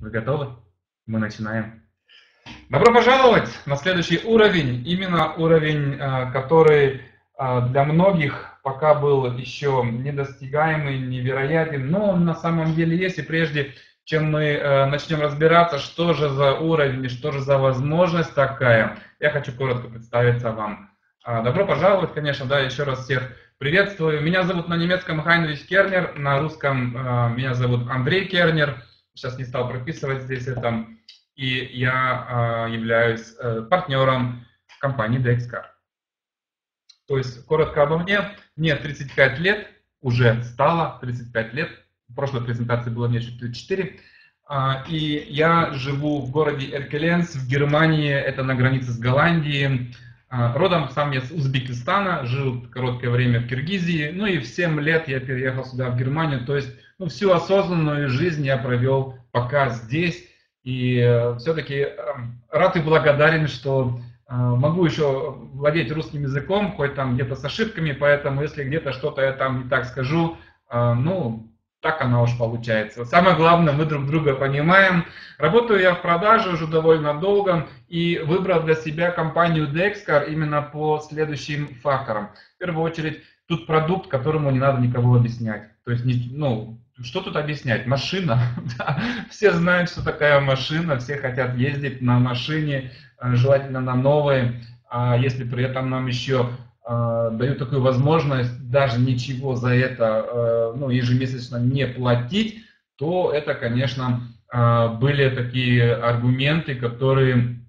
Вы готовы? Мы начинаем. Добро пожаловать на следующий уровень, именно уровень, э, который э, для многих пока был еще недостигаемый, невероятен, но он на самом деле есть. И прежде чем мы э, начнем разбираться, что же за уровень и что же за возможность такая, я хочу коротко представиться вам. Добро пожаловать, конечно, да, еще раз всех приветствую. Меня зовут на немецком Хайнрич Кернер, на русском меня зовут Андрей Кернер сейчас не стал прописывать здесь это, и я э, являюсь э, партнером компании DXCar. То есть, коротко обо мне, мне 35 лет, уже стало 35 лет, в прошлой презентации было мне чуть 34, а, и я живу в городе Эркеленс в Германии, это на границе с Голландией. Родом сам я с Узбекистана, жил короткое время в Киргизии, ну и в 7 лет я переехал сюда, в Германию, то есть ну, всю осознанную жизнь я провел пока здесь. И э, все-таки э, рад и благодарен, что э, могу еще владеть русским языком, хоть там где-то с ошибками, поэтому если где-то что-то я там не так скажу, ну, так она уж получается. Самое главное, мы друг друга понимаем. Работаю я в продаже уже довольно долго и выбрал для себя компанию Dexcar именно по следующим факторам. В первую очередь, тут продукт, которому не надо никого объяснять. То есть, ну, что тут объяснять? Машина. да. Все знают, что такая машина, все хотят ездить на машине, э, желательно на новой. А если при этом нам еще дают такую возможность даже ничего за это э, ну, ежемесячно не платить, то это, конечно, э, были такие аргументы, которые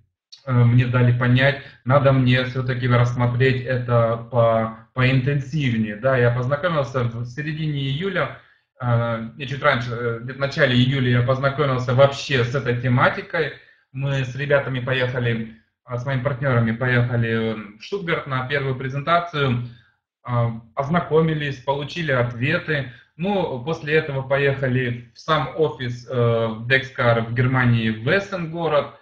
э, мне дали понять, надо мне все-таки рассмотреть это по, поинтенсивнее. Да, я познакомился в середине июля э, чуть раньше, э, в начале июля я познакомился вообще с этой тематикой. Мы с ребятами поехали, э, с моими партнерами поехали в Штутгарт на первую презентацию, ознакомились, получили ответы. Ну, после этого поехали в сам офис в Dexcar в Германии, в Эссен город,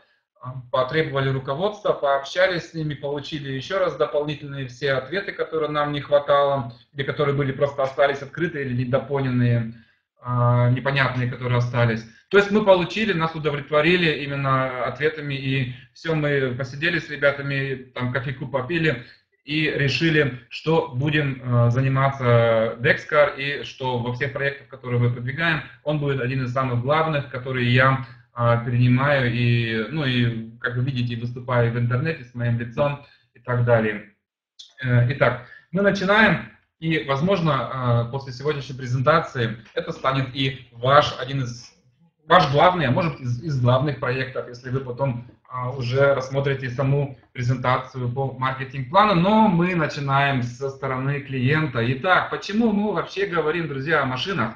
потребовали руководства, пообщались с ними, получили еще раз дополнительные все ответы, которые нам не хватало, или которые были просто остались открытые или недопоненные, а, непонятные, которые остались. То есть мы получили, нас удовлетворили именно ответами, и все, мы посидели с ребятами, там кофейку попили, и решили, что будем э, заниматься Dexcar, и что во всех проектах, которые мы продвигаем, он будет один из самых главных, которые я а, перенимаю и, ну и, как вы видите, выступаю в интернете с моим лицом и так далее. Э, итак, мы начинаем, и, возможно, после сегодняшней презентации это станет и ваш один из, ваш главный, а может из, из главных проектов, если вы потом а, уже рассмотрите саму презентацию по маркетинг-плану, но мы начинаем со стороны клиента. Итак, почему мы вообще говорим, друзья, о машинах?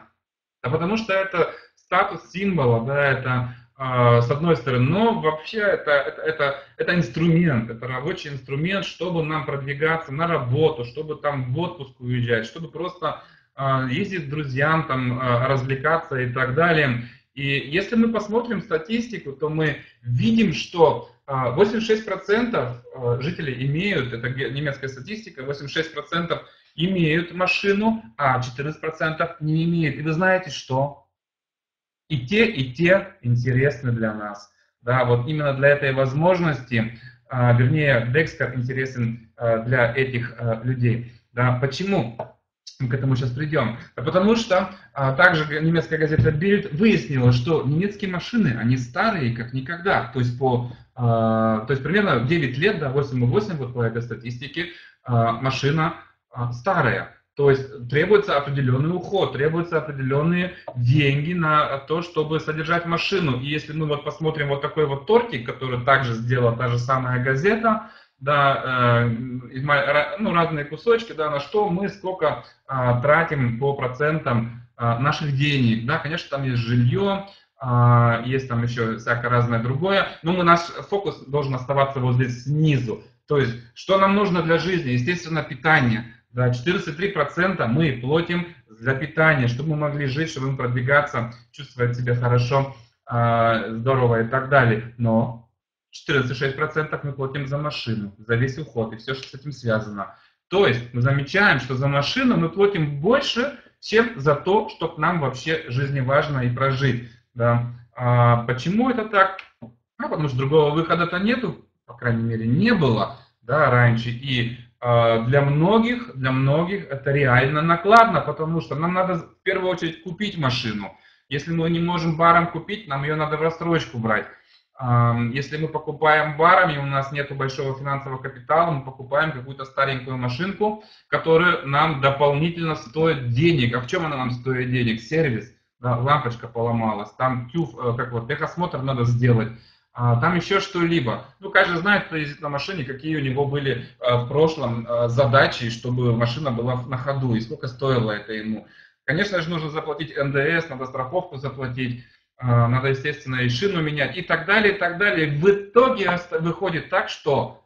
Да потому что это статус символа, да, это а, с одной стороны, но вообще это, это, это, это инструмент, это рабочий инструмент, чтобы нам продвигаться на работу, чтобы там в отпуск уезжать, чтобы просто а, ездить к друзьям, там, а, развлекаться и так далее. И если мы посмотрим статистику, то мы видим, что 86% жителей имеют, это немецкая статистика, 86% имеют машину, а 14% не имеют. И вы знаете что? и те, и те интересны для нас. Да, вот именно для этой возможности, а, вернее, Dexter интересен а, для этих а, людей. Да, почему? К этому сейчас придем. Потому что а, также немецкая газета Bild выяснила, что немецкие машины, они старые как никогда. То есть, по, а, то есть примерно 9 лет, да, 8,8 вот по этой статистике, а, машина а, старая. То есть требуется определенный уход, требуются определенные деньги на то, чтобы содержать машину. И если мы вот посмотрим вот такой вот тортик, который также сделала та же самая газета, да, э, ну, разные кусочки, да, на что мы сколько э, тратим по процентам э, наших денег. Да, конечно, там есть жилье, э, есть там еще всякое разное другое, но мы, наш фокус должен оставаться вот здесь снизу. То есть, что нам нужно для жизни? Естественно, питание. Да, 43% мы платим для питания, чтобы мы могли жить, чтобы мы продвигаться, чувствовать себя хорошо, а, здорово и так далее. Но 14,6% мы платим за машину, за весь уход и все, что с этим связано. То есть мы замечаем, что за машину мы платим больше, чем за то, что к нам вообще жизни важно и прожить. Да. А, почему это так? Ну, потому что другого выхода-то нету, по крайней мере, не было да, раньше. И э, для многих, для многих это реально накладно, потому что нам надо в первую очередь купить машину. Если мы не можем баром купить, нам ее надо в рассрочку брать. Если мы покупаем барами, у нас нет большого финансового капитала, мы покупаем какую-то старенькую машинку, которая нам дополнительно стоит денег. А в чем она нам стоит денег? Сервис, лампочка поломалась, там тюф, э, как вот техосмотр надо сделать, а, там еще что-либо. Ну, каждый знает, кто ездит на машине, какие у него были э, в прошлом э, задачи, чтобы машина была на ходу, и сколько стоило это ему. Конечно же, нужно заплатить НДС, надо страховку заплатить. А, надо, естественно, и шину менять и так далее, и так далее. В итоге выходит так, что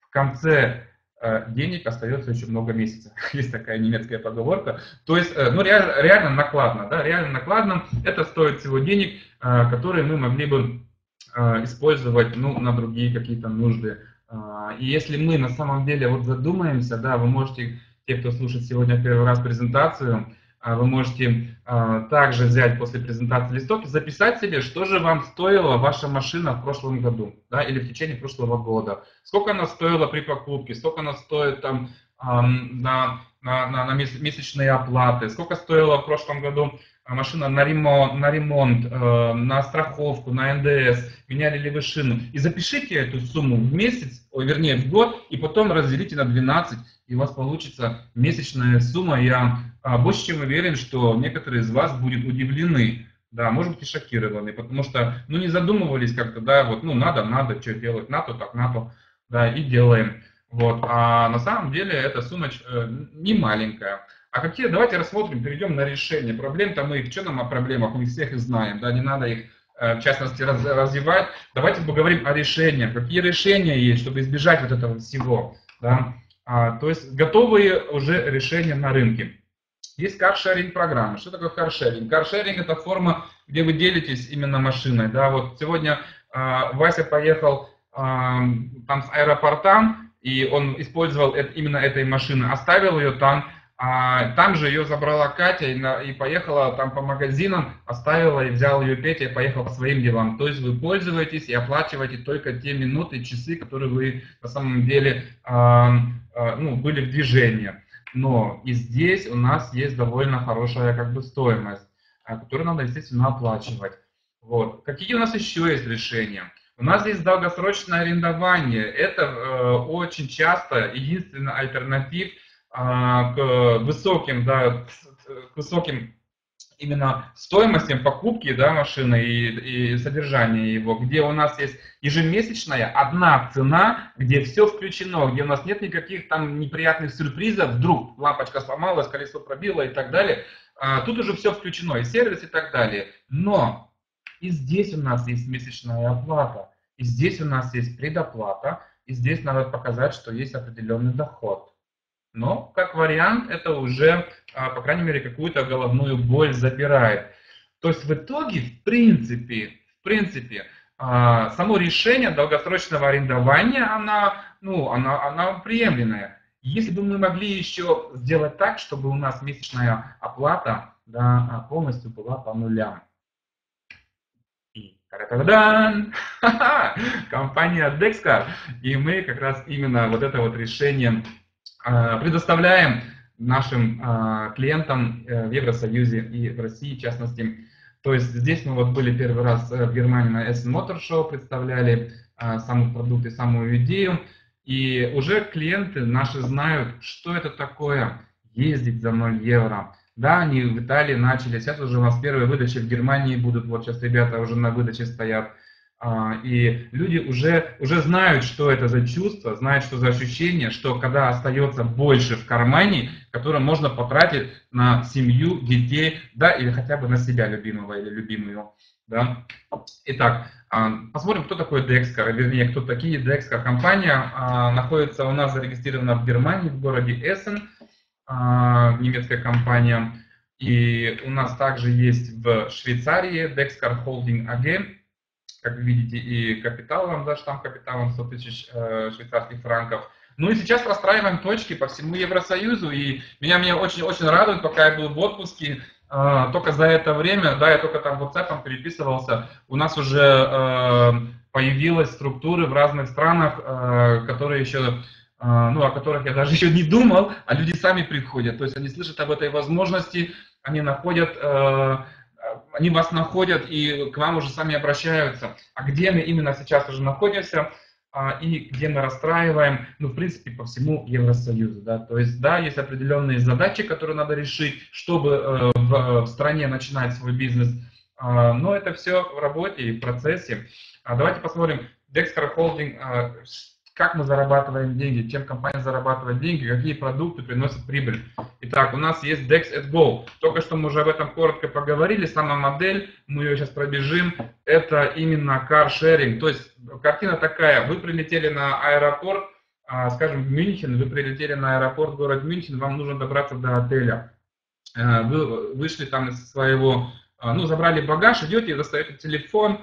в конце э, денег остается очень много месяцев. Есть такая немецкая поговорка. То есть, э, ну, реально, реально накладно, да, реально накладно. Это стоит всего денег, э, которые мы могли бы использовать, ну, на другие какие-то нужды. А, и если мы на самом деле вот задумаемся, да, вы можете, те, кто слушает сегодня первый раз презентацию, вы можете а, также взять после презентации листок и записать себе, что же вам стоила ваша машина в прошлом году, да, или в течение прошлого года. Сколько она стоила при покупке, сколько она стоит там на, на, на, на месячные оплаты, сколько стоила в прошлом году машина на ремонт, на, ремонт, э, на страховку, на НДС, меняли ли вы шину. И запишите эту сумму в месяц, вернее в год, и потом разделите на 12, и у вас получится месячная сумма. Я а, больше чем уверен, что некоторые из вас будут удивлены, да, может быть и шокированы, потому что, ну, не задумывались как-то, да, вот, ну, надо, надо, что делать, НАТО, так НАТО, да, и делаем. Вот, а на самом деле эта сумма э, не маленькая. А какие, давайте рассмотрим, перейдем на решение проблем-то мы, что нам о проблемах, мы всех их знаем, да, не надо их э, в частности раз, развивать. Давайте поговорим о решениях, какие решения есть, чтобы избежать вот этого всего, да. А, то есть готовые уже решения на рынке. Есть каршеринг программы. Что такое каршеринг? Каршеринг это форма, где вы делитесь именно машиной. Да, вот сегодня э, Вася поехал э, там с аэропорта, и он использовал это, именно этой машины, оставил ее там, а там же ее забрала Катя и, на, и поехала там по магазинам, оставила и взял ее Петя и поехал по своим делам. То есть вы пользуетесь и оплачиваете только те минуты, часы, которые вы на самом деле э, э, ну, были в движении но и здесь у нас есть довольно хорошая как бы стоимость, а, которую надо, естественно, оплачивать. Вот. Какие у нас еще есть решения? У нас есть долгосрочное арендование. Это э, очень часто единственный альтернатив к высоким, да, к высоким именно стоимостью покупки да, машины и, и содержания его, где у нас есть ежемесячная одна цена, где все включено, где у нас нет никаких там неприятных сюрпризов, вдруг лампочка сломалась, колесо пробило и так далее. А, тут уже все включено, и сервис и так далее. Но и здесь у нас есть месячная оплата, и здесь у нас есть предоплата, и здесь надо показать, что есть определенный доход. Но, как вариант, это уже, а, по крайней мере, какую-то головную боль забирает. То есть в итоге, в принципе, в принципе, а, само решение долгосрочного арендования, она, ну, она, она приемлемая. Если бы мы могли еще сделать так, чтобы у нас месячная оплата да, полностью была по нулям. И та-да-дан! Компания Dexcar. И мы как раз именно вот это вот решение предоставляем нашим э, клиентам э, в Евросоюзе и в России, в частности. То есть здесь мы вот были первый раз в Германии на Essen Motor Show, представляли самый продукт и самую идею. И уже клиенты наши знают, что это такое ездить за 0 евро. Да, они в Италии начали, сейчас уже у нас первые выдачи в Германии будут, вот сейчас ребята уже на выдаче стоят. А, и люди уже, уже знают, что это за чувство, знают, что за ощущение, что когда остается больше в кармане, которое можно потратить на семью, детей, да, или хотя бы на себя любимого или любимую. Да. Итак, а, посмотрим, кто такой Dexcar, вернее, кто такие Dexcar. Компания а, находится у нас зарегистрирована в Германии, в городе Эссен, немецкая компания. И у нас также есть в Швейцарии Dexcar Holding AG, как вы видите, и капиталом, да, штамп капиталом 100 тысяч э, швейцарских франков. Ну и сейчас расстраиваем точки по всему Евросоюзу, и меня, меня очень-очень радует, пока я был в отпуске, э, только за это время, да, я только там WhatsApp переписывался, у нас уже э, появилась структуры в разных странах, э, которые еще э, ну, о которых я даже еще не думал, а люди сами приходят. То есть они слышат об этой возможности, они находят, э, они вас находят и к вам уже сами обращаются. А где мы именно сейчас уже находимся а, и где мы расстраиваем, ну, в принципе, по всему Евросоюзу, да. То есть, да, есть определенные задачи, которые надо решить, чтобы э, в, стране начинать свой бизнес, э, но это все в работе и в процессе. А давайте посмотрим, Dexter Holding, как мы зарабатываем деньги, чем компания зарабатывает деньги, какие продукты приносят прибыль. Итак, у нас есть Dex at Go. Только что мы уже об этом коротко поговорили. Сама модель, мы ее сейчас пробежим, это именно каршеринг. То есть картина такая, вы прилетели на аэропорт, а, скажем, в Мюнхен, вы прилетели на аэропорт город Мюнхен, вам нужно добраться до отеля. Э, вы вышли там из своего, а, ну, забрали багаж, идете, достаете телефон,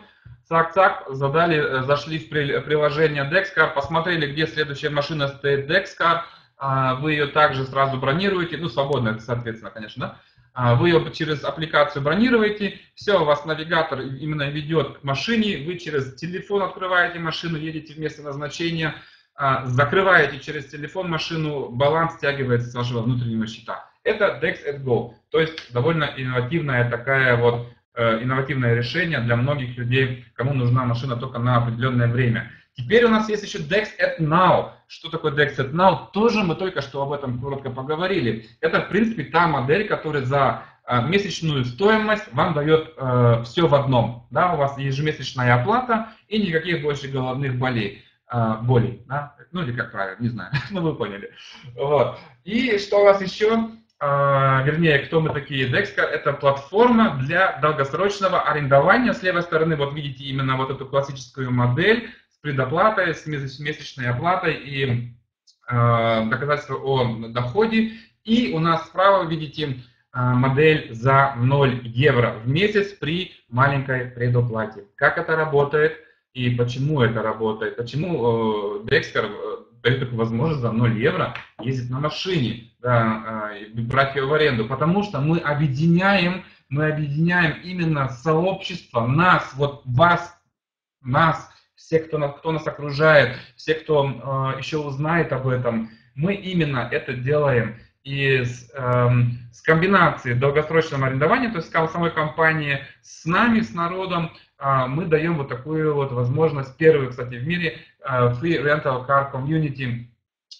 Цак-цак, задали, э, зашли в приложение Dexcar, посмотрели, где следующая машина стоит Dexcar, а, вы ее также сразу бронируете, ну, свободно, соответственно, конечно, да? А, вы ее через аппликацию бронируете, все, у вас навигатор именно ведет к машине, вы через телефон открываете машину, едете в место назначения, а, закрываете через телефон машину, баланс стягивается с вашего внутреннего счета. Это Dex at Go, то есть довольно инновативная такая вот инновативное решение для многих людей, кому нужна машина только на определенное время. Теперь у нас есть еще Dex at Now. Что такое Dex at Now? Тоже мы только что об этом коротко поговорили. Это, в принципе, та модель, которая за э, месячную стоимость вам дает э, все в одном. Да, у вас ежемесячная оплата и никаких больше головных болей. Э, болей, да? ну или как правильно, не знаю, ну вы поняли. Вот. И что у вас еще? А, вернее, кто мы такие. Dexca – это платформа для долгосрочного арендования. С левой стороны вот видите именно вот эту классическую модель с предоплатой, с месячной оплатой и э, доказательство о доходе. И у нас справа видите э, модель за 0 евро в месяц при маленькой предоплате. Как это работает и почему это работает? Почему э, Dexter дает такую возможность за 0 евро ездить на машине, да, а, брать ее в аренду, потому что мы объединяем, мы объединяем именно сообщество, нас, вот вас, нас, все, кто, нас, кто нас окружает, все, кто э, еще узнает об этом, мы именно это делаем. И с, э, с комбинацией долгосрочного арендования, то есть самой компании, с нами, с народом, э, мы даем вот такую вот возможность, первую, кстати, в мире, Э, free Rental Car Community,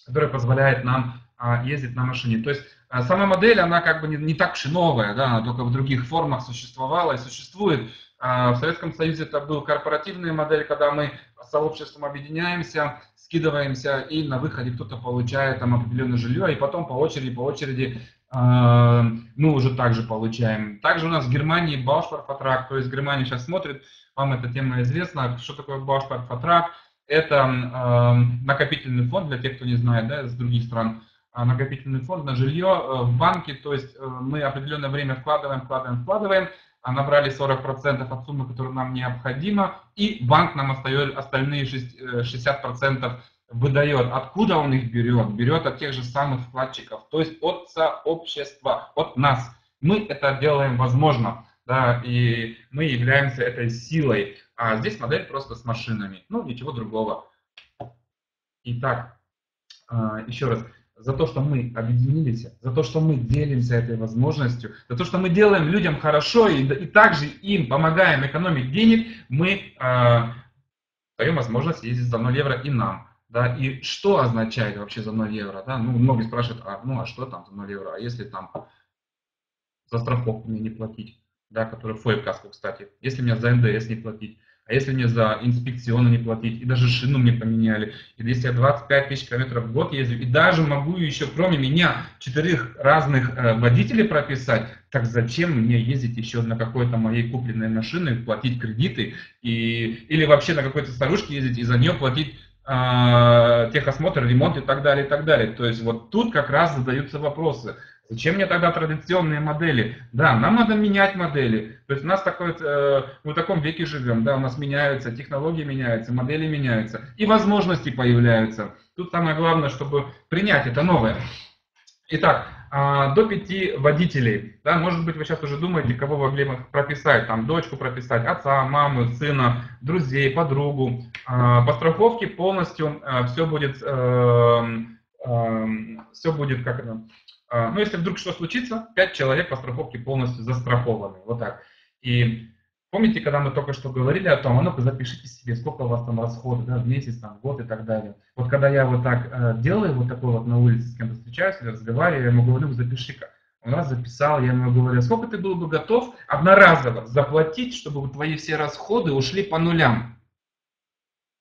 которая позволяет нам а, ездить на машине. То есть э, сама модель, она как бы не, не так уж и новая, да, она только в других формах существовала и существует. А, в Советском Союзе это был корпоративная модель, когда мы сообществом объединяемся, скидываемся, и на выходе кто-то получает там определенное жилье, и потом по очереди, по очереди а, мы уже также получаем. Также у нас в Германии Bausparvertrag, то есть Германия сейчас смотрит, вам эта тема известна, что такое Bausparvertrag, это э, накопительный фонд, для тех, кто не знает, да, из других стран, э, накопительный фонд на жилье э, в банке, то есть э, мы определенное время вкладываем, вкладываем, вкладываем, а набрали 40% от суммы, которая нам необходима, и банк нам остает, остальные 60% э, выдает. Откуда он их берет? Берет от тех же самых вкладчиков, то есть от сообщества, от нас. Мы это делаем возможно, да, и мы являемся этой силой. А здесь модель просто с машинами. Ну, ничего другого. Итак, а, еще раз. За то, что мы объединились, за то, что мы делимся этой возможностью, за то, что мы делаем людям хорошо и, и также им помогаем экономить денег, мы э, даем возможность ездить за 0 евро и нам. Да, и что означает вообще за 0 евро? Да? Ну, многие спрашивают, а, ну а что там за 0 евро? А если там за страховку мне не платить? да, который в каску, кстати, если мне за НДС не платить, а если мне за инспекционы не платить, и даже шину мне поменяли, или если я 25 тысяч километров в год езжу, и даже могу еще, кроме меня, четырех разных э, водителей прописать, так зачем мне ездить еще на какой-то моей купленной машине, платить кредиты, и, или вообще на какой-то старушке ездить и за нее платить э, техосмотр, ремонт и так далее, и так далее. То есть вот тут как раз задаются вопросы. Зачем мне тогда традиционные модели? Да, нам надо менять модели. То есть у нас такой, э, мы в таком веке живем, да, у нас меняются, технологии меняются, модели меняются, и возможности появляются. Тут самое главное, чтобы принять это новое. Итак, а, до пяти водителей. Да, может быть, вы сейчас уже думаете, кого вы могли прописать, там, дочку прописать, отца, маму, сына, друзей, подругу. А, по страховке полностью а, все будет, эм, эм, все будет, как это, ну, если вдруг что случится, пять человек по страховке полностью застрахованы. Вот так. И Помните, когда мы только что говорили о том, а ну-ка запишите себе, сколько у вас там расходы, да, в месяц, там, год и так далее. Вот когда я вот так э, делаю, вот такой вот на улице с кем-то встречаюсь или разговариваю, я ему говорю, запиши-ка. Он раз записал, я ему говорю, «А сколько ты был бы готов одноразово заплатить, чтобы твои все расходы ушли по нулям?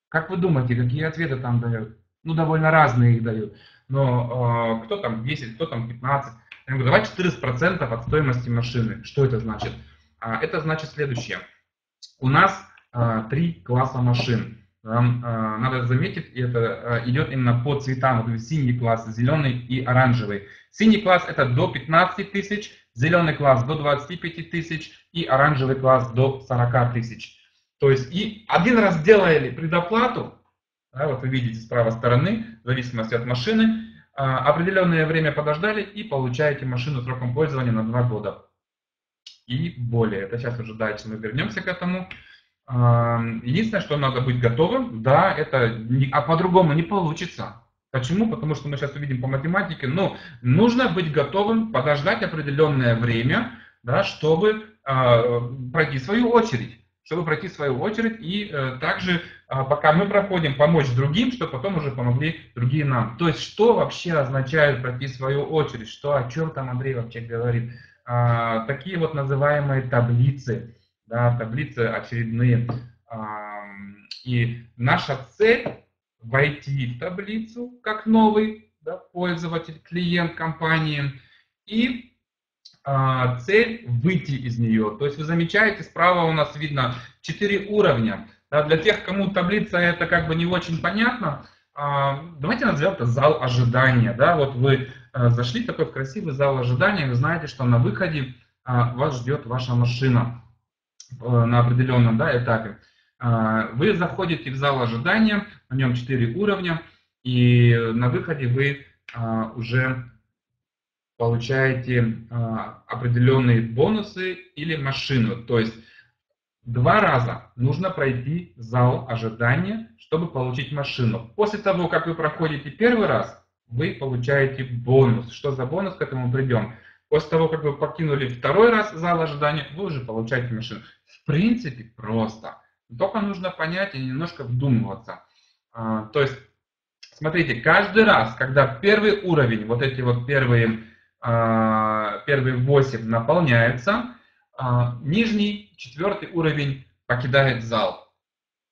Как вы думаете, какие ответы там дают? Ну, довольно разные их дают. Но э, кто там 10, кто там 15. Я говорю, давай 14% от стоимости машины. Что это значит? А, это значит следующее. У нас а, три класса машин. Вам а, надо заметить, это идет именно по цветам. Вот синий класс, зеленый и оранжевый. Синий класс это до 15 тысяч, зеленый класс до 25 тысяч и оранжевый класс до 40 тысяч. То есть и один раз делали предоплату, да, вот вы видите с правой стороны, в зависимости от машины, определенное время подождали и получаете машину сроком пользования на 2 года и более. Это сейчас уже дальше мы вернемся к этому. Единственное, что надо быть готовым, да, это не, а по-другому не получится. Почему? Потому что мы сейчас увидим по математике, но нужно быть готовым подождать определенное время, да, чтобы э, пройти свою очередь. Чтобы пройти свою очередь и э, также, пока мы проходим, помочь другим, чтобы потом уже помогли другие нам. То есть, что вообще означает пройти свою очередь? Что, о чем там Андрей вообще говорит? а, такие вот называемые таблицы, да, таблицы очередные. А, и наша цель войти в таблицу как новый да, пользователь, клиент компании и а, цель выйти из нее. То есть вы замечаете, справа у нас видно 4 уровня. Да, для тех, кому таблица это как бы не очень понятно, а, давайте назовем это зал ожидания. Да? Вот вы а, зашли в такой красивый зал ожидания, вы знаете, что на выходе а, вас ждет ваша машина э, на определенном да, этапе. Вы заходите в зал ожидания, на нем 4 уровня, и на выходе вы уже получаете определенные бонусы или машину. То есть Два раза нужно пройти зал ожидания, чтобы получить машину. После того, как вы проходите первый раз, вы получаете бонус. Что за бонус, к этому придем. После того, как вы покинули второй раз зал ожидания, вы уже получаете машину. В принципе, просто. Только нужно понять и немножко вдумываться. А, то есть, смотрите, каждый раз, когда первый уровень, вот эти вот первые, а, первые 8 наполняются, нижний, четвертый уровень покидает зал.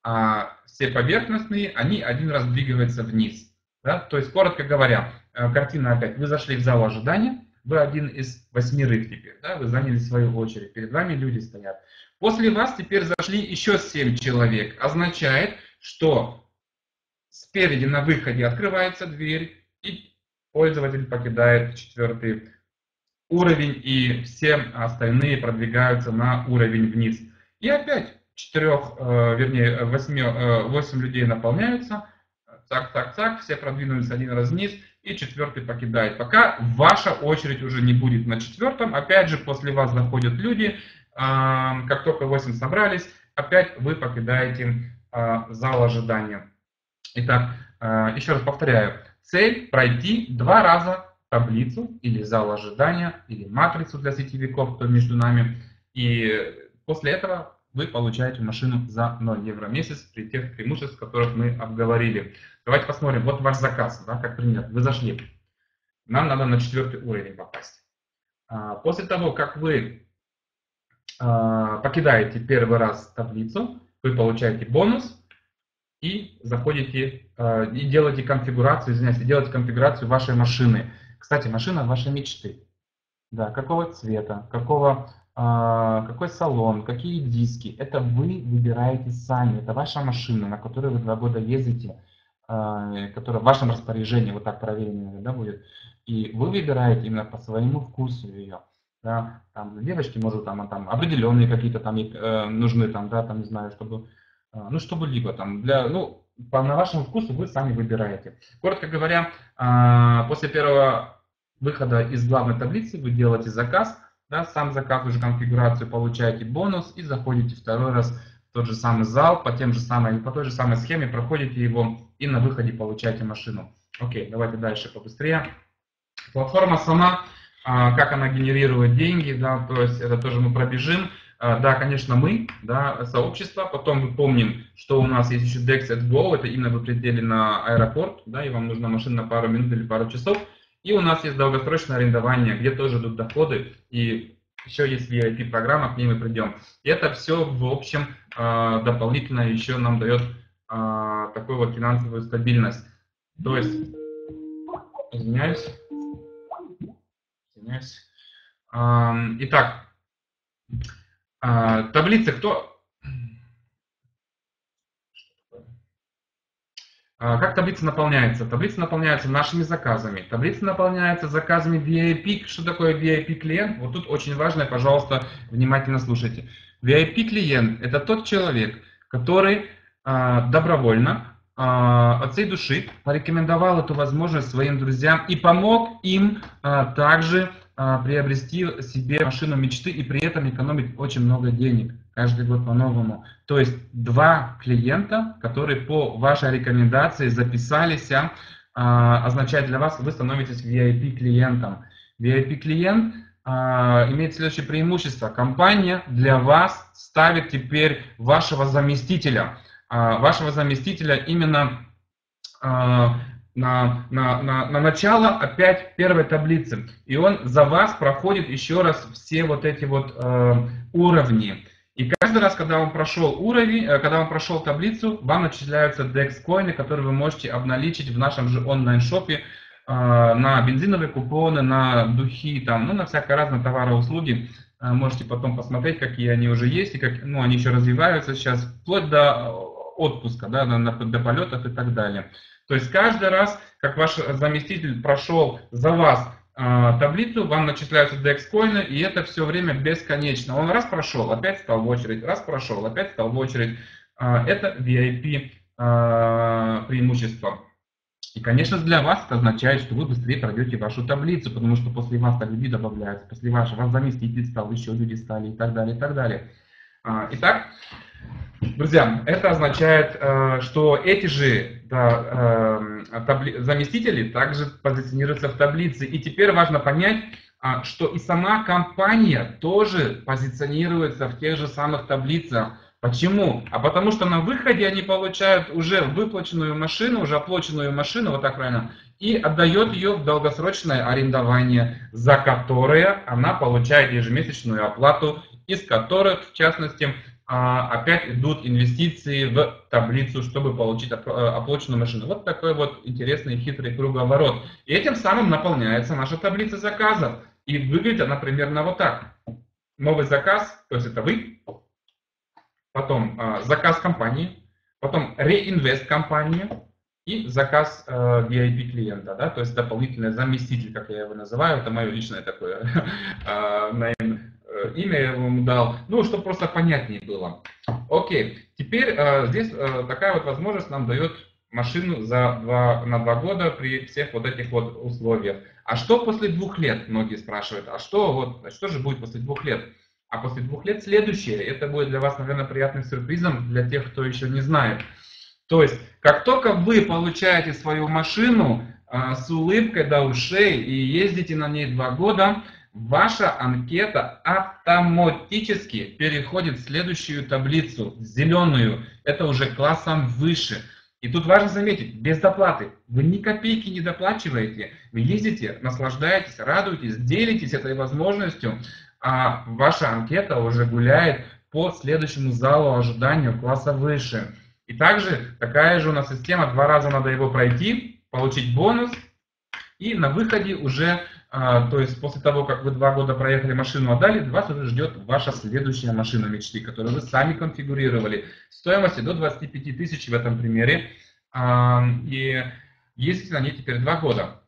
А все поверхностные, они один раз двигаются вниз. Да? То есть, коротко говоря, э, картина опять. Вы зашли в зал ожидания, вы один из восьмерых теперь, да? вы заняли свою очередь, перед вами люди стоят. После вас теперь зашли еще семь человек. Означает, что спереди на выходе открывается дверь, и пользователь покидает четвертый уровень, и все остальные продвигаются на уровень вниз. И опять четырех, э, вернее, восьми, э, восемь людей наполняются, так, так, так, все продвинулись один раз вниз, и четвертый покидает. Пока ваша очередь уже не будет на четвертом, опять же, после вас заходят люди, как только 8 собрались, опять вы покидаете э, зал ожидания. Итак, еще раз повторяю, цель пройти два раза таблицу или зал ожидания, или матрицу для сетевиков, кто между нами. И после этого вы получаете машину за 0 евро в месяц при тех преимуществах, которых мы обговорили. Давайте посмотрим. Вот ваш заказ, да, как пример. Вы зашли. Нам надо на четвертый уровень попасть. А, после того, как вы а, покидаете первый раз таблицу, вы получаете бонус и заходите а, и делаете конфигурацию, извиняюсь, делаете конфигурацию вашей машины. Кстати, машина вашей мечты. Да, какого цвета, какого, э, какой салон, какие диски. Это вы выбираете сами. Это ваша машина, на которой вы два года ездите, э, которая в вашем распоряжении, вот так проверено да, будет. И вы выбираете именно по своему вкусу ее. Да, там девочки, может, там, там определенные какие-то там э, нужны, там, да, там, не знаю, чтобы, э, ну, чтобы либо там для, ну, по, на вашему вкусу вы сами выбираете. Коротко говоря, а, после первого выхода из главной таблицы вы делаете заказ, да, сам заказ уже конфигурацию, получаете бонус и заходите второй раз в тот же самый зал, по, тем же самой, по той же самой схеме проходите его и на выходе получаете машину. Окей, давайте дальше побыстрее. Платформа сама, а, как она генерирует деньги, да, то есть это тоже мы пробежим. А, да, конечно, мы, да, сообщество. Потом мы помним, что у нас есть еще Dex at Go, это именно вы прилетели на аэропорт, да, и вам нужна машина на пару минут или пару часов. И у нас есть долгосрочное арендование, где тоже идут доходы, и еще есть VIP-программа, к ней мы придем. И это все, в общем, а, дополнительно еще нам дает такую вот финансовую стабильность. То есть, извиняюсь, извиняюсь. Итак, а, таблица кто... А, как таблица наполняется? Таблица наполняется нашими заказами. Таблица наполняется заказами VIP. Что такое VIP клиент? Вот тут очень важно, пожалуйста, внимательно слушайте. VIP клиент – это тот человек, который а, добровольно от всей души порекомендовал эту возможность своим друзьям и помог им также а, приобрести себе машину мечты и при этом экономить очень много денег каждый год по-новому. То есть два клиента, которые по вашей рекомендации записались, а, означает для вас, вы становитесь VIP клиентом. VIP клиент а, имеет следующее преимущество. Компания для вас ставит теперь вашего заместителя. Вашего заместителя именно на, на, на, на начало опять первой таблицы. И он за вас проходит еще раз все вот эти вот э, уровни. И каждый раз, когда он прошел уровень, э, когда он прошел таблицу, вам начисляются DEX коины, которые вы можете обналичить в нашем же онлайн-шопе э, на бензиновые купоны, на духи, там, ну, на всякие разные товары и услуги. Э, можете потом посмотреть, какие они уже есть, и как, ну, они еще развиваются сейчас, вплоть до отпуска, да, до, полетов и так далее. То есть каждый раз, как ваш заместитель прошел за вас э, таблицу, вам начисляются DEX коины, и это все время бесконечно. Он раз прошел, опять стал в очередь, раз прошел, опять стал в очередь. Э, это VIP э, преимущество. И, конечно, для вас это означает, что вы быстрее пройдете вашу таблицу, потому что после вас так люди добавляются, после вашего вас заместитель стал, еще люди стали и так далее, и так далее. Итак, Друзья, это означает, э, что эти же э, заместители также позиционируются в таблице. И теперь важно понять, а, что и сама компания тоже позиционируется в тех же самых таблицах. Почему? А потому что на выходе они получают уже выплаченную машину, уже оплаченную машину, вот так правильно, и отдает ее в долгосрочное арендование, за которое она получает ежемесячную оплату, из которых, в частности, а, опять идут инвестиции в таблицу, чтобы получить э, оплаченную машину. Вот такой вот интересный хитрый круговорот. И этим самым наполняется наша таблица заказов. И выглядит она примерно вот так. Новый заказ, то есть это вы, потом а, заказ компании, потом реинвест компании и заказ э, VIP клиента, да, то есть дополнительный заместитель, как я его называю, это мое личное такое э, Э, имя я ему дал, ну, чтобы просто понятнее было. Окей, теперь э, здесь э, такая вот возможность нам дает машину за два, на два года при всех вот этих вот условиях. А что после двух лет, многие спрашивают, а что, вот, что же будет после двух лет? А после двух лет следующее, это будет для вас, наверное, приятным сюрпризом для тех, кто еще не знает. То есть, как только вы получаете свою машину э, с улыбкой до ушей и ездите на ней два года, Ваша анкета автоматически переходит в следующую таблицу, зеленую. Это уже классом выше. И тут важно заметить, без доплаты. Вы ни копейки не доплачиваете. Вы ездите, наслаждаетесь, радуетесь, делитесь этой возможностью, а ваша анкета уже гуляет по следующему залу ожидания класса выше. И также такая же у нас система, два раза надо его пройти, получить бонус, и на выходе уже то есть после того, как вы два года проехали машину, отдали, вас уже ждет ваша следующая машина мечты, которую вы сами конфигурировали. Стоимостью до 25 тысяч в этом примере. А, и ездите на ней теперь два года.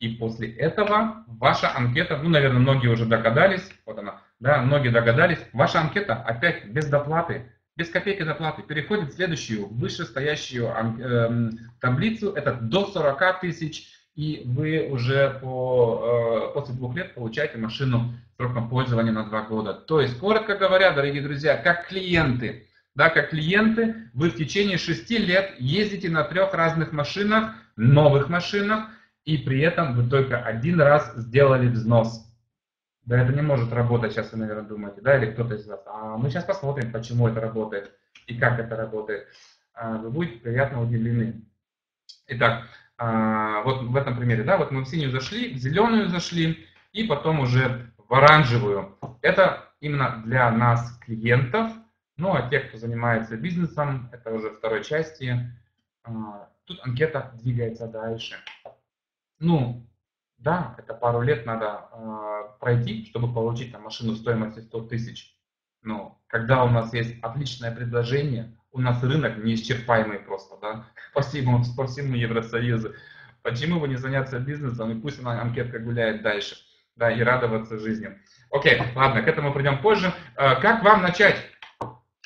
И после этого ваша анкета, ну, наверное, многие уже догадались, вот она, да, многие догадались, ваша анкета опять без доплаты, без копейки доплаты переходит в следующую вышестоящую э, таблицу, это до 40 тысяч и вы уже по, э, после двух лет получаете машину сроком пользования на два года. То есть, коротко говоря, дорогие друзья, как клиенты, да, как клиенты, вы в течение шести лет ездите на трех разных машинах, новых машинах, и при этом вы только один раз сделали взнос. Да, это не может работать, сейчас вы, наверное, думаете, да, или кто-то из вас. А мы сейчас посмотрим, почему это работает и как это работает. А, вы будете приятно удивлены. Итак, вот в этом примере, да, вот мы в синюю зашли, в зеленую зашли, и потом уже в оранжевую. Это именно для нас, клиентов, ну а те, кто занимается бизнесом, это уже второй части. А, тут анкета двигается дальше. Ну, да, это пару лет надо э, пройти, чтобы получить там, машину стоимостью 100 тысяч. Но когда у нас есть отличное предложение, у нас рынок неисчерпаемый просто, да, по всему, по Евросоюзу. Почему бы не заняться бизнесом, и пусть она анкетка гуляет дальше, да, и радоваться жизни. Окей, ладно, к этому придем позже. Э, как вам начать?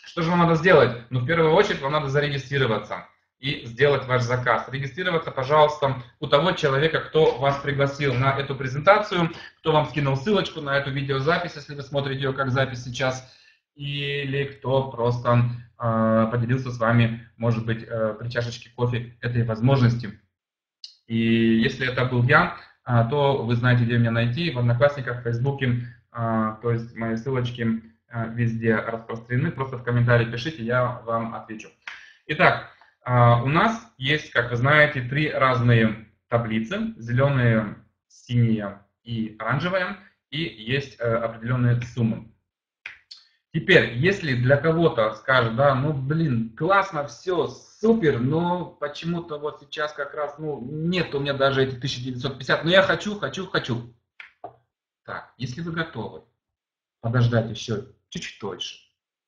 Что же вам надо сделать? Ну, в первую очередь, вам надо зарегистрироваться и сделать ваш заказ. Регистрироваться, пожалуйста, у того человека, кто вас пригласил на эту презентацию, кто вам скинул ссылочку на эту видеозапись, если вы смотрите ее как запись сейчас, или кто просто э, поделился с вами, может быть, э, при чашечке кофе этой возможности. И если это был я, э, то вы знаете, где меня найти, в Одноклассниках, в Фейсбуке, э, то есть мои ссылочки э, везде распространены, просто в комментарии пишите, я вам отвечу. Итак, а, у нас есть, как вы знаете, три разные таблицы. Зеленые, синие и оранжевые. И есть э, определенные суммы. Теперь, если для кого-то скажет, да, ну блин, классно, все, супер, но почему-то вот сейчас как раз, ну, нет у меня даже эти 1950, но я хочу, хочу, хочу. Так, если вы готовы подождать еще чуть-чуть дольше,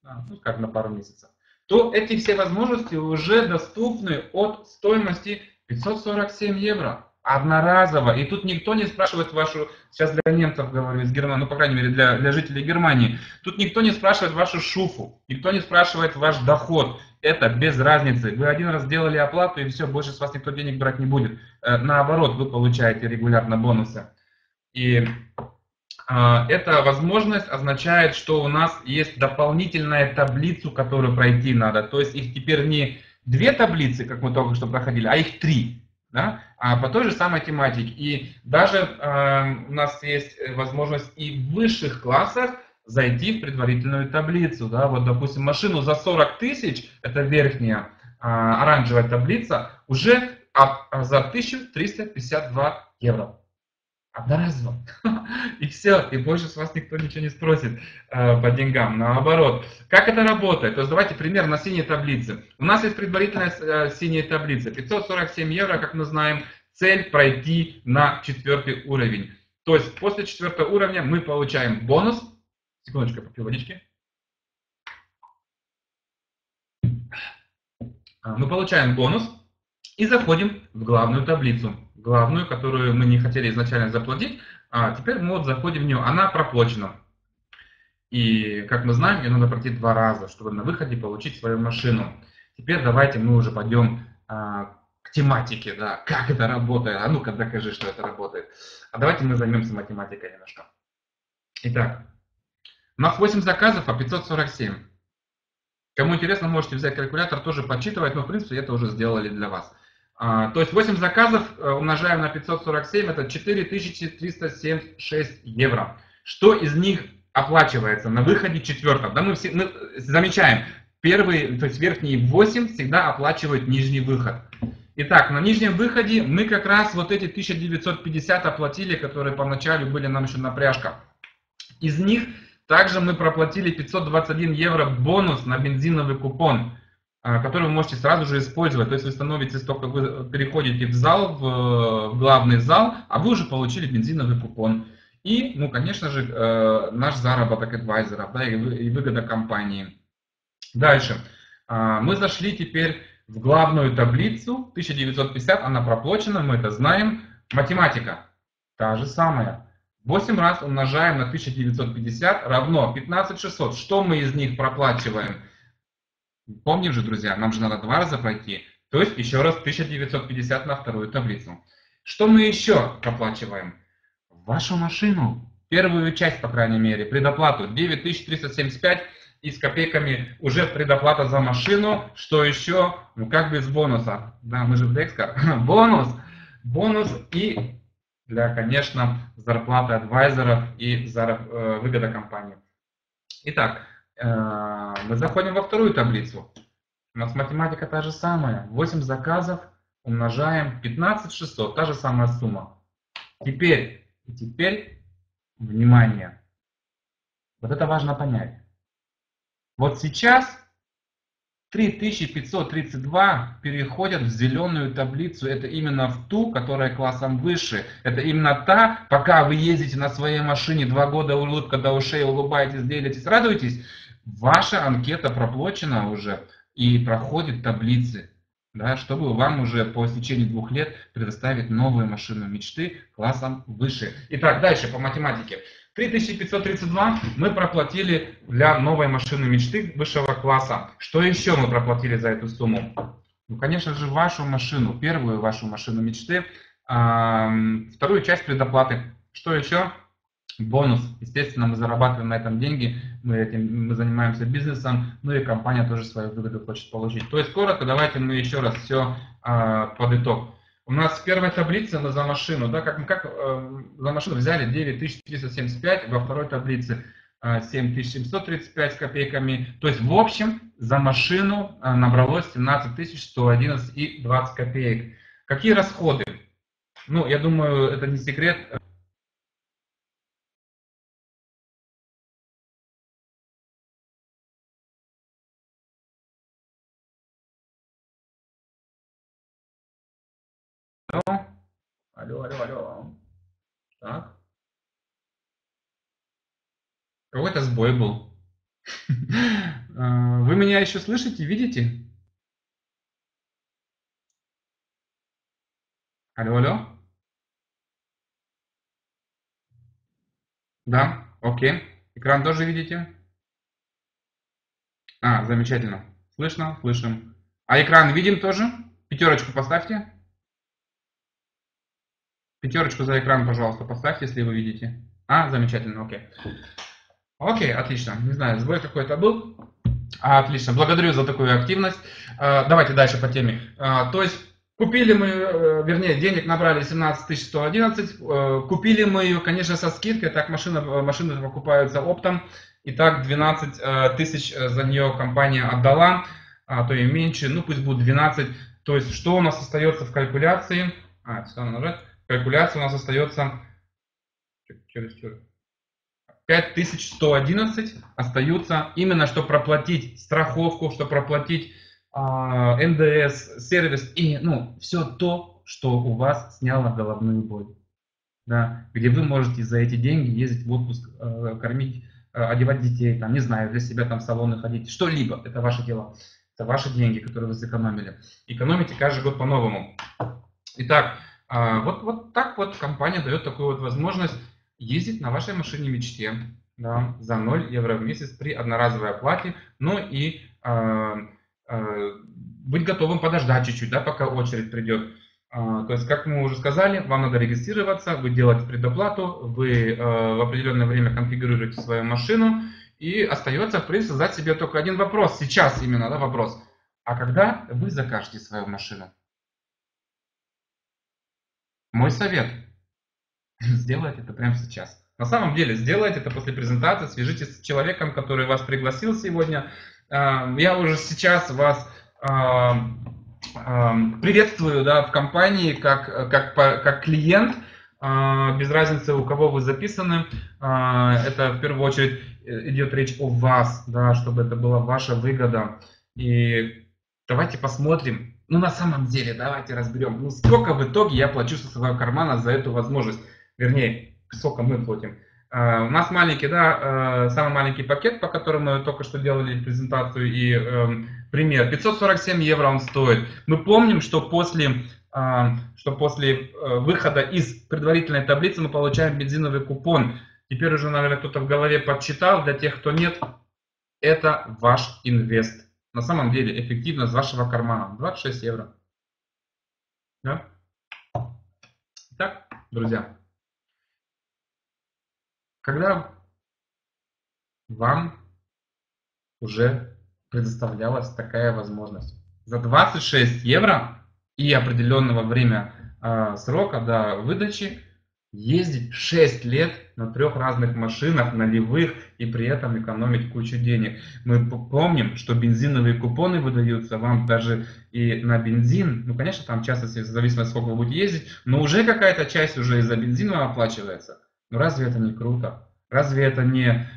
да, ну, как на пару месяцев, то эти все возможности уже доступны от стоимости 547 евро одноразово. И тут никто не спрашивает вашу, сейчас для немцев говорю, из Германии, ну, по крайней мере, для, для жителей Германии, тут никто не спрашивает вашу шуфу, никто не спрашивает ваш доход. Это без разницы. Вы один раз сделали оплату, и все, больше с вас никто денег брать не будет. Э, наоборот, вы получаете регулярно бонусы. И а, эта возможность означает, что у нас есть дополнительная таблицу, которую пройти надо. То есть их теперь не две таблицы, как мы только что проходили, а их три. Да? А по той же самой тематике. И даже э, у нас есть возможность и в высших классах зайти в предварительную таблицу. Да? Вот, допустим, машину за 40 тысяч, это верхняя э, оранжевая таблица, уже а, за 1352 евро одноразово. И все, и больше с вас никто ничего не спросит э, по деньгам. Наоборот. Как это работает? То есть давайте пример на синей таблице. У нас есть предварительная э, синяя таблица. 547 евро, как мы знаем, цель пройти на четвертый уровень. То есть после четвертого уровня мы получаем бонус. Секундочку, попью водички. А, мы получаем бонус и заходим в главную таблицу главную, которую мы не хотели изначально заплатить, а теперь мы вот заходим в нее, она проплачена. И, как мы знаем, ее надо пройти два раза, чтобы на выходе получить свою машину. Теперь давайте мы уже пойдем а, к тематике, да, как это работает. А ну-ка докажи, что это работает. А давайте мы займемся математикой немножко. Итак, у нас 8 заказов по 547. Кому интересно, можете взять калькулятор, тоже подсчитывать, но в принципе это уже сделали для вас. А, то есть 8 заказов э, умножаем на 547, это 4376 евро. Что из них оплачивается на выходе четвертом? Да мы, все, мы замечаем, первые, то есть верхние 8 всегда оплачивают нижний выход. Итак, на нижнем выходе мы как раз вот эти 1950 оплатили, которые поначалу были нам еще напряжка. Из них также мы проплатили 521 евро бонус на бензиновый купон. А, который вы можете сразу же использовать. То есть вы становитесь, только вы переходите в зал, в, в главный зал, а вы уже получили бензиновый купон. И, ну, конечно же, э, наш заработок адвайзеров, да, и, и выгода компании. Дальше. Э, мы зашли теперь в главную таблицу, 1950, она проплачена, мы это знаем. Математика, та же самая. 8 раз умножаем на 1950 равно 15600. Что мы из них проплачиваем? Помним же, друзья, нам же надо два раза пройти. То есть еще раз 1950 на вторую таблицу. Что мы еще проплачиваем? Вашу машину. Первую часть, по крайней мере, предоплату 9375 и с копейками уже предоплата за машину. Что еще? Ну как без бонуса? Да, мы же в Dexcar. Бонус. Бонус и для, конечно, зарплаты адвайзеров и э, выгода компании. Итак, мы заходим во вторую таблицу. У нас математика та же самая. 8 заказов умножаем 15 600, та же самая сумма. Теперь, теперь, внимание. Вот это важно понять. Вот сейчас 3532 переходят в зеленую таблицу. Это именно в ту, которая классом выше. Это именно та, пока вы ездите на своей машине, два года улыбка до ушей, улыбаетесь, делитесь, радуетесь, ваша анкета проплачена уже и проходит таблицы. Да, чтобы вам уже по истечении двух лет предоставить новую машину мечты классом выше. Итак, дальше по математике. 3532 мы проплатили для новой машины мечты высшего класса. Что еще мы проплатили за эту сумму? Ну, конечно же, вашу машину, первую вашу машину мечты, вторую часть предоплаты. Что еще? Бонус. Естественно, мы зарабатываем на этом деньги, мы, этим, мы занимаемся бизнесом, ну и компания тоже свою выгоду хочет получить. То есть коротко, давайте мы еще раз все а, под итог. У нас в первой таблице мы за машину, да, как, как э, за машину взяли 9375, во второй таблице э, 7735 с копейками. То есть в общем за машину э, набралось 17111 и 20 копеек. Какие расходы? Ну, я думаю, это не секрет. Алло, алло, алло. Так. Какой-то сбой был. А, вы меня еще слышите, видите? Алло, алло. Да, окей. Экран тоже видите? А, замечательно. Слышно? Слышим. А экран видим тоже? Пятерочку поставьте. Пятерочку за экран, пожалуйста, поставьте, если вы видите. А, замечательно, окей. Окей, отлично. Не знаю, сбой какой-то был. А, отлично, благодарю за такую активность. А, давайте дальше по теме. А, то есть, купили мы, э, вернее, денег набрали 17 111. Э, купили мы ее, конечно, со скидкой. Так, машина, машины покупаются оптом. Итак, 12 э, тысяч за нее компания отдала, а то и меньше. Ну, пусть будет 12. То есть, что у нас остается в калькуляции? А, все нажать калькуляция у нас остается через 5111 остаются именно, чтобы проплатить страховку, чтобы проплатить э, НДС, сервис и ну, все то, что у вас сняло головную боль. Да, где вы можете за эти деньги ездить в отпуск, э, кормить, э, одевать детей, там, не знаю, для себя там в салоны ходить, что-либо, это ваши дела, это ваши деньги, которые вы сэкономили. Экономите каждый год по-новому. Итак, а, вот, вот так вот компания дает такую вот возможность ездить на вашей машине мечте да, за 0 евро в месяц при одноразовой оплате, ну и э, э, быть готовым подождать чуть-чуть, да, пока очередь придет. Э, то есть, как мы уже сказали, вам надо регистрироваться, вы делаете предоплату, вы э, в определенное время конфигурируете свою машину, и остается, в принципе, задать себе только один вопрос, сейчас именно да, вопрос. А когда вы закажете свою машину? Мой совет. Сделайте это прямо сейчас. На самом деле, сделайте это после презентации, свяжитесь с человеком, который вас пригласил сегодня. А, я уже сейчас вас а, а, приветствую да, в компании как, как, как клиент, без разницы, у кого вы записаны. Это в первую очередь идет речь о вас, да, чтобы это была ваша выгода. И давайте посмотрим, ну, на самом деле, давайте разберем, ну, сколько в итоге я плачу со своего кармана за эту возможность. Вернее, сколько мы платим. Uh, у нас маленький, да, uh, самый маленький пакет, по которому мы только что делали презентацию и uh, пример. 547 евро он стоит. Мы помним, что после, что после выхода из предварительной таблицы мы получаем бензиновый купон. Теперь уже, наверное, кто-то в голове подсчитал. Для тех, кто нет, это ваш инвест на самом деле эффективно с вашего кармана. 26 евро. Да? Итак, друзья, когда вам уже предоставлялась такая возможность за 26 евро и определенного время э, срока до выдачи ездить 6 лет на трех разных машинах, налевых, и при этом экономить кучу денег. Мы помним, что бензиновые купоны выдаются вам даже и на бензин. Ну, конечно, там часто в зависимости, сколько вы будете ездить, но уже какая-то часть уже из-за бензина оплачивается. Но разве это не круто? Разве это не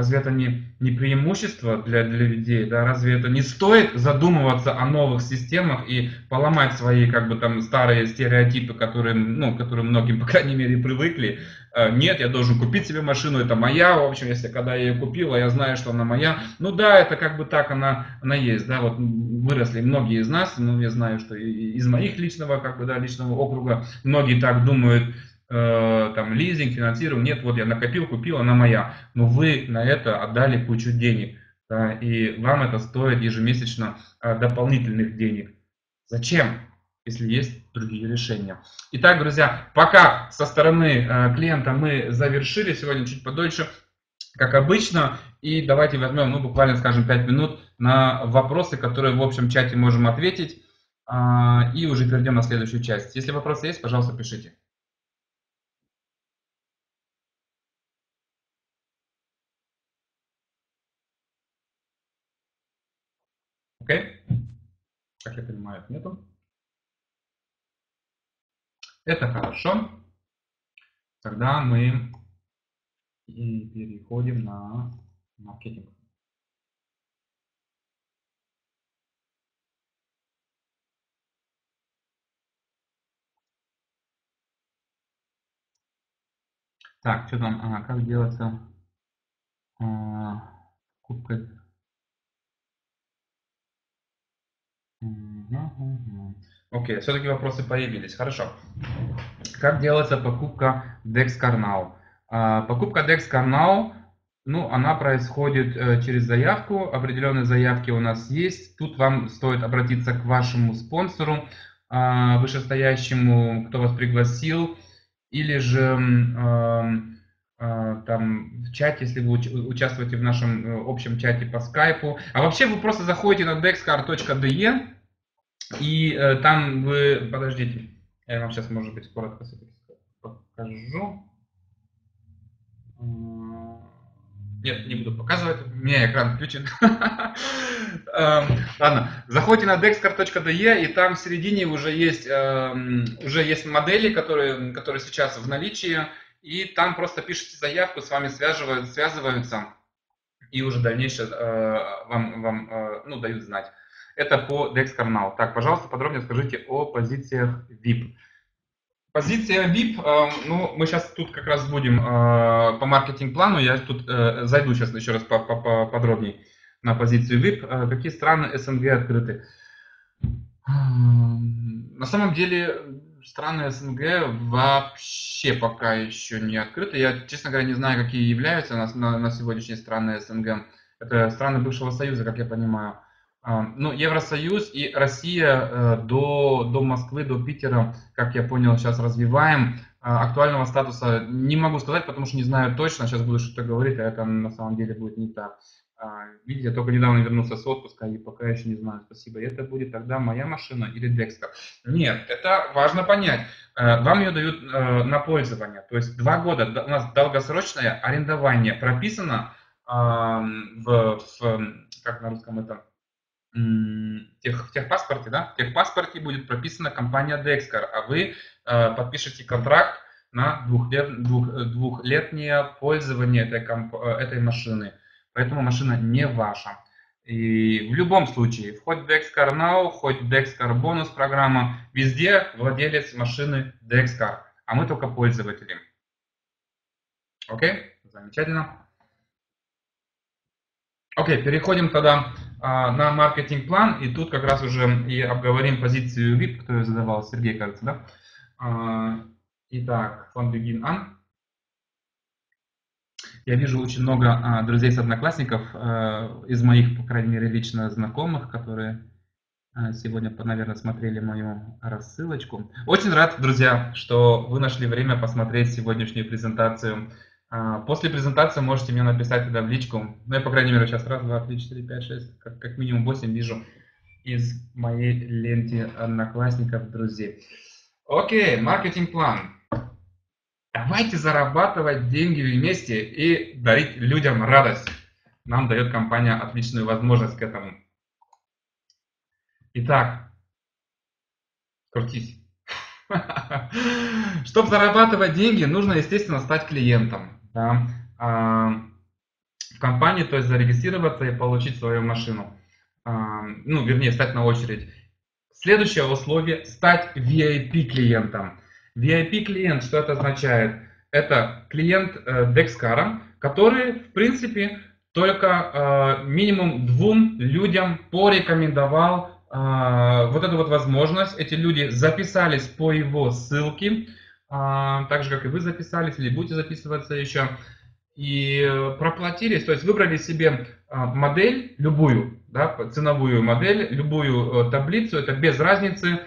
Разве это не, не преимущество для, для людей? Да? Разве это не стоит задумываться о новых системах и поломать свои как бы там старые стереотипы, которые, ну, которые многим, по крайней мере, привыкли? Э, нет, я должен купить себе машину, это моя. В общем, если когда я ее купила, я знаю, что она моя. Ну да, это как бы так она, она есть. Да? Вот выросли многие из нас, ну я знаю, что из моих личного, как бы, да, личного округа многие так думают э, там лизинг, финансирование, нет, вот я накопил, купил, она моя. Но вы на это отдали кучу денег, да, и вам это стоит ежемесячно э, дополнительных денег. Зачем? если есть другие решения. Итак, друзья, пока со стороны э, клиента мы завершили, сегодня чуть подольше, как обычно, и давайте возьмем, ну, буквально, скажем, 5 минут на вопросы, которые в общем чате можем ответить, э, и уже перейдем на следующую часть. Если вопросы есть, пожалуйста, пишите. Окей? Как я понимаю, нету. Это хорошо. Тогда мы и переходим на маркетинг. Так, что там, ага, как делается а, кубка Окей, okay, все-таки вопросы появились. Хорошо. Как делается покупка Dex? А, покупка Dex ну, она происходит э, через заявку. Определенные заявки у нас есть. Тут вам стоит обратиться к вашему спонсору, а, вышестоящему, кто вас пригласил, или же там в чате, если вы участвуете в нашем э, общем чате по скайпу. А вообще вы просто заходите на dexcar.de и э, там вы, подождите, я вам сейчас, может быть, коротко покажу. Нет, не буду показывать, у меня экран включен. Эм, ладно, заходите на dexcar.de и там в середине уже есть, эм, уже есть модели, которые, которые сейчас в наличии и там просто пишите заявку, с вами связывают, связываются, и уже дальнейшее э, вам, вам э, ну, дают знать. Это по Dex Carnal. Так, пожалуйста, подробнее скажите о позициях VIP. Позиция VIP, э, ну, мы сейчас тут как раз будем э, по маркетинг-плану, я тут э, зайду сейчас еще раз по, по, по подробнее на позицию VIP. Какие страны СНГ открыты? На самом деле, страны СНГ вообще пока еще не открыты. Я, честно говоря, не знаю, какие являются на, на, на сегодняшние страны СНГ. Это страны бывшего Союза, как я понимаю. А, ну, Евросоюз и Россия э, до, до Москвы, до Питера, как я понял, сейчас развиваем. А, актуального статуса не могу сказать, потому что не знаю точно. Сейчас буду что-то говорить, а это на самом деле будет не так. А, видите, я только недавно вернулся с отпуска и пока еще не знаю, спасибо. Это будет тогда моя машина или Декстер? Нет, это важно понять. Э, вам ее дают э, на пользование. То есть два года у нас долгосрочное арендование прописано в, в как на русском это, тех, в техпаспорте, да? В техпаспорте будет прописана компания Dexcar, а вы э, подпишете контракт на двухлет, двух, двухлетнее пользование этой, комп, этой машины. Поэтому машина не ваша. И в любом случае, хоть Dexcar Now, хоть Dexcar бонус программа, везде владелец машины Dexcar, а мы только пользователи. Окей? Замечательно. Окей, переходим тогда а, на маркетинг-план, и тут как раз уже и обговорим позицию VIP, ее задавал, Сергей, кажется, да? А, итак, фонд Begin An. Я вижу очень много а, друзей с одноклассников, а, из моих, по крайней мере, лично знакомых, которые а, сегодня, наверное, смотрели мою рассылочку. Очень рад, друзья, что вы нашли время посмотреть сегодняшнюю презентацию. А, после презентации можете мне написать тогда в личку. Ну, я, по крайней мере, сейчас раз, два, три, четыре, пять, шесть, как, как минимум восемь вижу из моей ленте одноклассников, друзей. Окей, маркетинг-план. Давайте зарабатывать деньги вместе и дарить людям радость. Нам дает компания отличную возможность к этому. Итак, крутись. Чтобы зарабатывать деньги, нужно, естественно, стать клиентом. Да? А, в компании, то есть зарегистрироваться и получить свою машину. А, ну, вернее, стать на очередь. Следующее условие – стать VIP клиентом. VIP клиент, что это означает? Это клиент э, Dexcar, который, в принципе, только э, минимум двум людям порекомендовал а, вот эту вот возможность. Эти люди записались по его ссылке, так же, как и вы записались, или будете записываться еще, и проплатились, то есть выбрали себе модель, любую, да, ценовую модель, любую э, таблицу, это без разницы.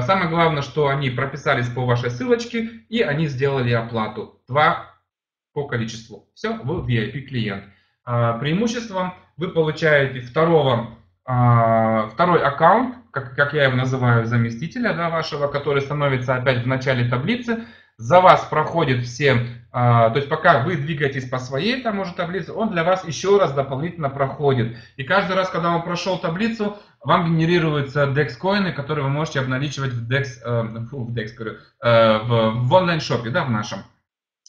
Самое главное, что они прописались по вашей ссылочке, и они сделали оплату. Два по количеству. Все, вы VIP клиент. Преимуществом вы получаете второго а, второй аккаунт, как, как я его называю, заместителя да, вашего, который становится опять в начале таблицы, за вас проходит все, то есть пока вы двигаетесь по своей там уже таблице, он для вас еще раз дополнительно проходит. И каждый раз, когда он прошел таблицу, вам генерируются DEX коины, которые вы можете обналичивать в DEX, э, в, DEX говорю, э, в, в онлайн-шопе, да, в нашем.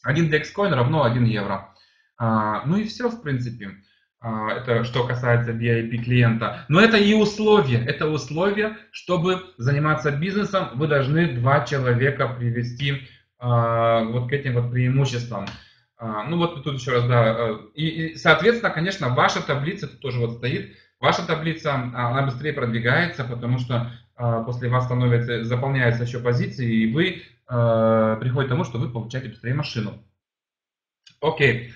Один DEX коин равно 1 евро. А, ну и все, в принципе. А, это что касается VIP клиента. Но это и условие. Это условие, чтобы заниматься бизнесом, вы должны два человека привести а, вот к этим вот преимуществам. А, ну вот тут еще раз, да. Э, и, и соответственно, конечно, ваша таблица тут тоже вот стоит. Ваша таблица, она быстрее продвигается, потому что после вас становится, заполняются еще позиции, и вы приходит к тому, что вы получаете быстрее машину. Окей.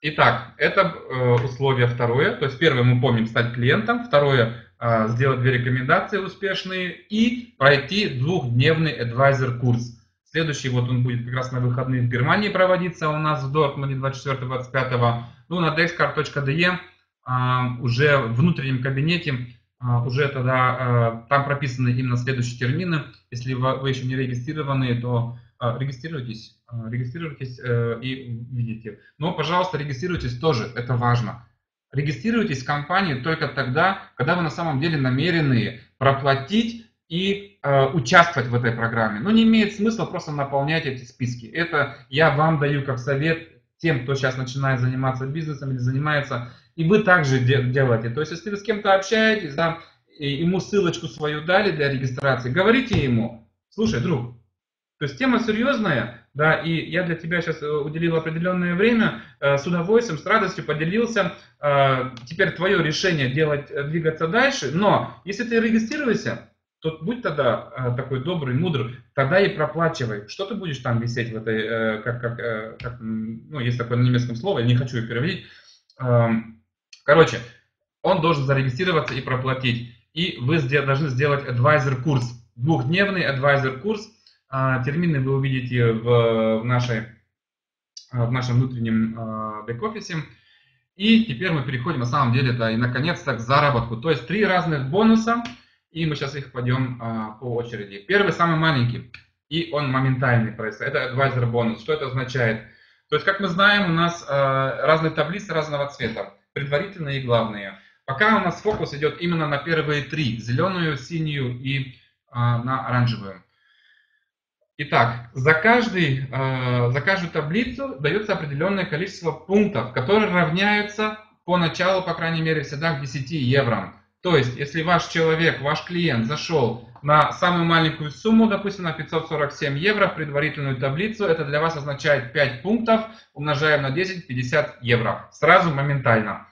Итак, это э, условие второе. То есть первое мы помним стать клиентом, второе сделать две рекомендации успешные и пройти двухдневный advisor курс. Следующий вот он будет как раз на выходные в Германии проводиться у нас в Дортмуне 24-25. Ну, на dexcar.de уже в внутреннем кабинете уже тогда там прописаны именно следующие термины. Если вы еще не регистрированы, то а, регистрируйтесь, а, регистрируйтесь э, и видите. Но, пожалуйста, регистрируйтесь тоже, это важно. Регистрируйтесь в компании только тогда, когда вы на самом деле намерены проплатить и э, участвовать в этой программе. Но не имеет смысла просто наполнять эти списки. Это я вам даю как совет тем, кто сейчас начинает заниматься бизнесом или занимается, и вы также делаете. То есть, если вы с кем-то общаетесь, да, ему ссылочку свою дали для регистрации, говорите ему, слушай, друг, то есть тема серьезная, да, и я для тебя сейчас э, уделил определенное время, э, с удовольствием, с радостью поделился. Э, теперь твое решение делать, двигаться дальше, но если ты регистрируешься, то будь тогда такой добрый, мудрый, тогда и проплачивай. Что ты будешь там висеть в этой, как, как, как ну, есть такое на немецком слово, я не хочу его переводить. Эм, короче, он должен зарегистрироваться и проплатить. И вы должны сделать advisor курс, двухдневный advisor курс, а, термины вы увидите в, нашей, в нашем внутреннем бэк-офисе. И теперь мы переходим на самом деле да, и наконец-то к заработку. То есть три разных бонуса, и мы сейчас их пойдем а, по очереди. Первый самый маленький, и он моментальный происходит. Это advisor бонус. Что это означает? То есть, как мы знаем, у нас разные таблицы разного цвета, предварительные и главные. Пока у нас фокус идет именно на первые три, зеленую, синюю и на оранжевую. Итак, за, каждый, э, за каждую таблицу дается определенное количество пунктов, которые равняются по началу, по крайней мере, всегда к 10 евро. То есть, если ваш человек, ваш клиент зашел на самую маленькую сумму, допустим, на 547 евро в предварительную таблицу, это для вас означает 5 пунктов, умножаем на 10, 50 евро. Сразу, моментально.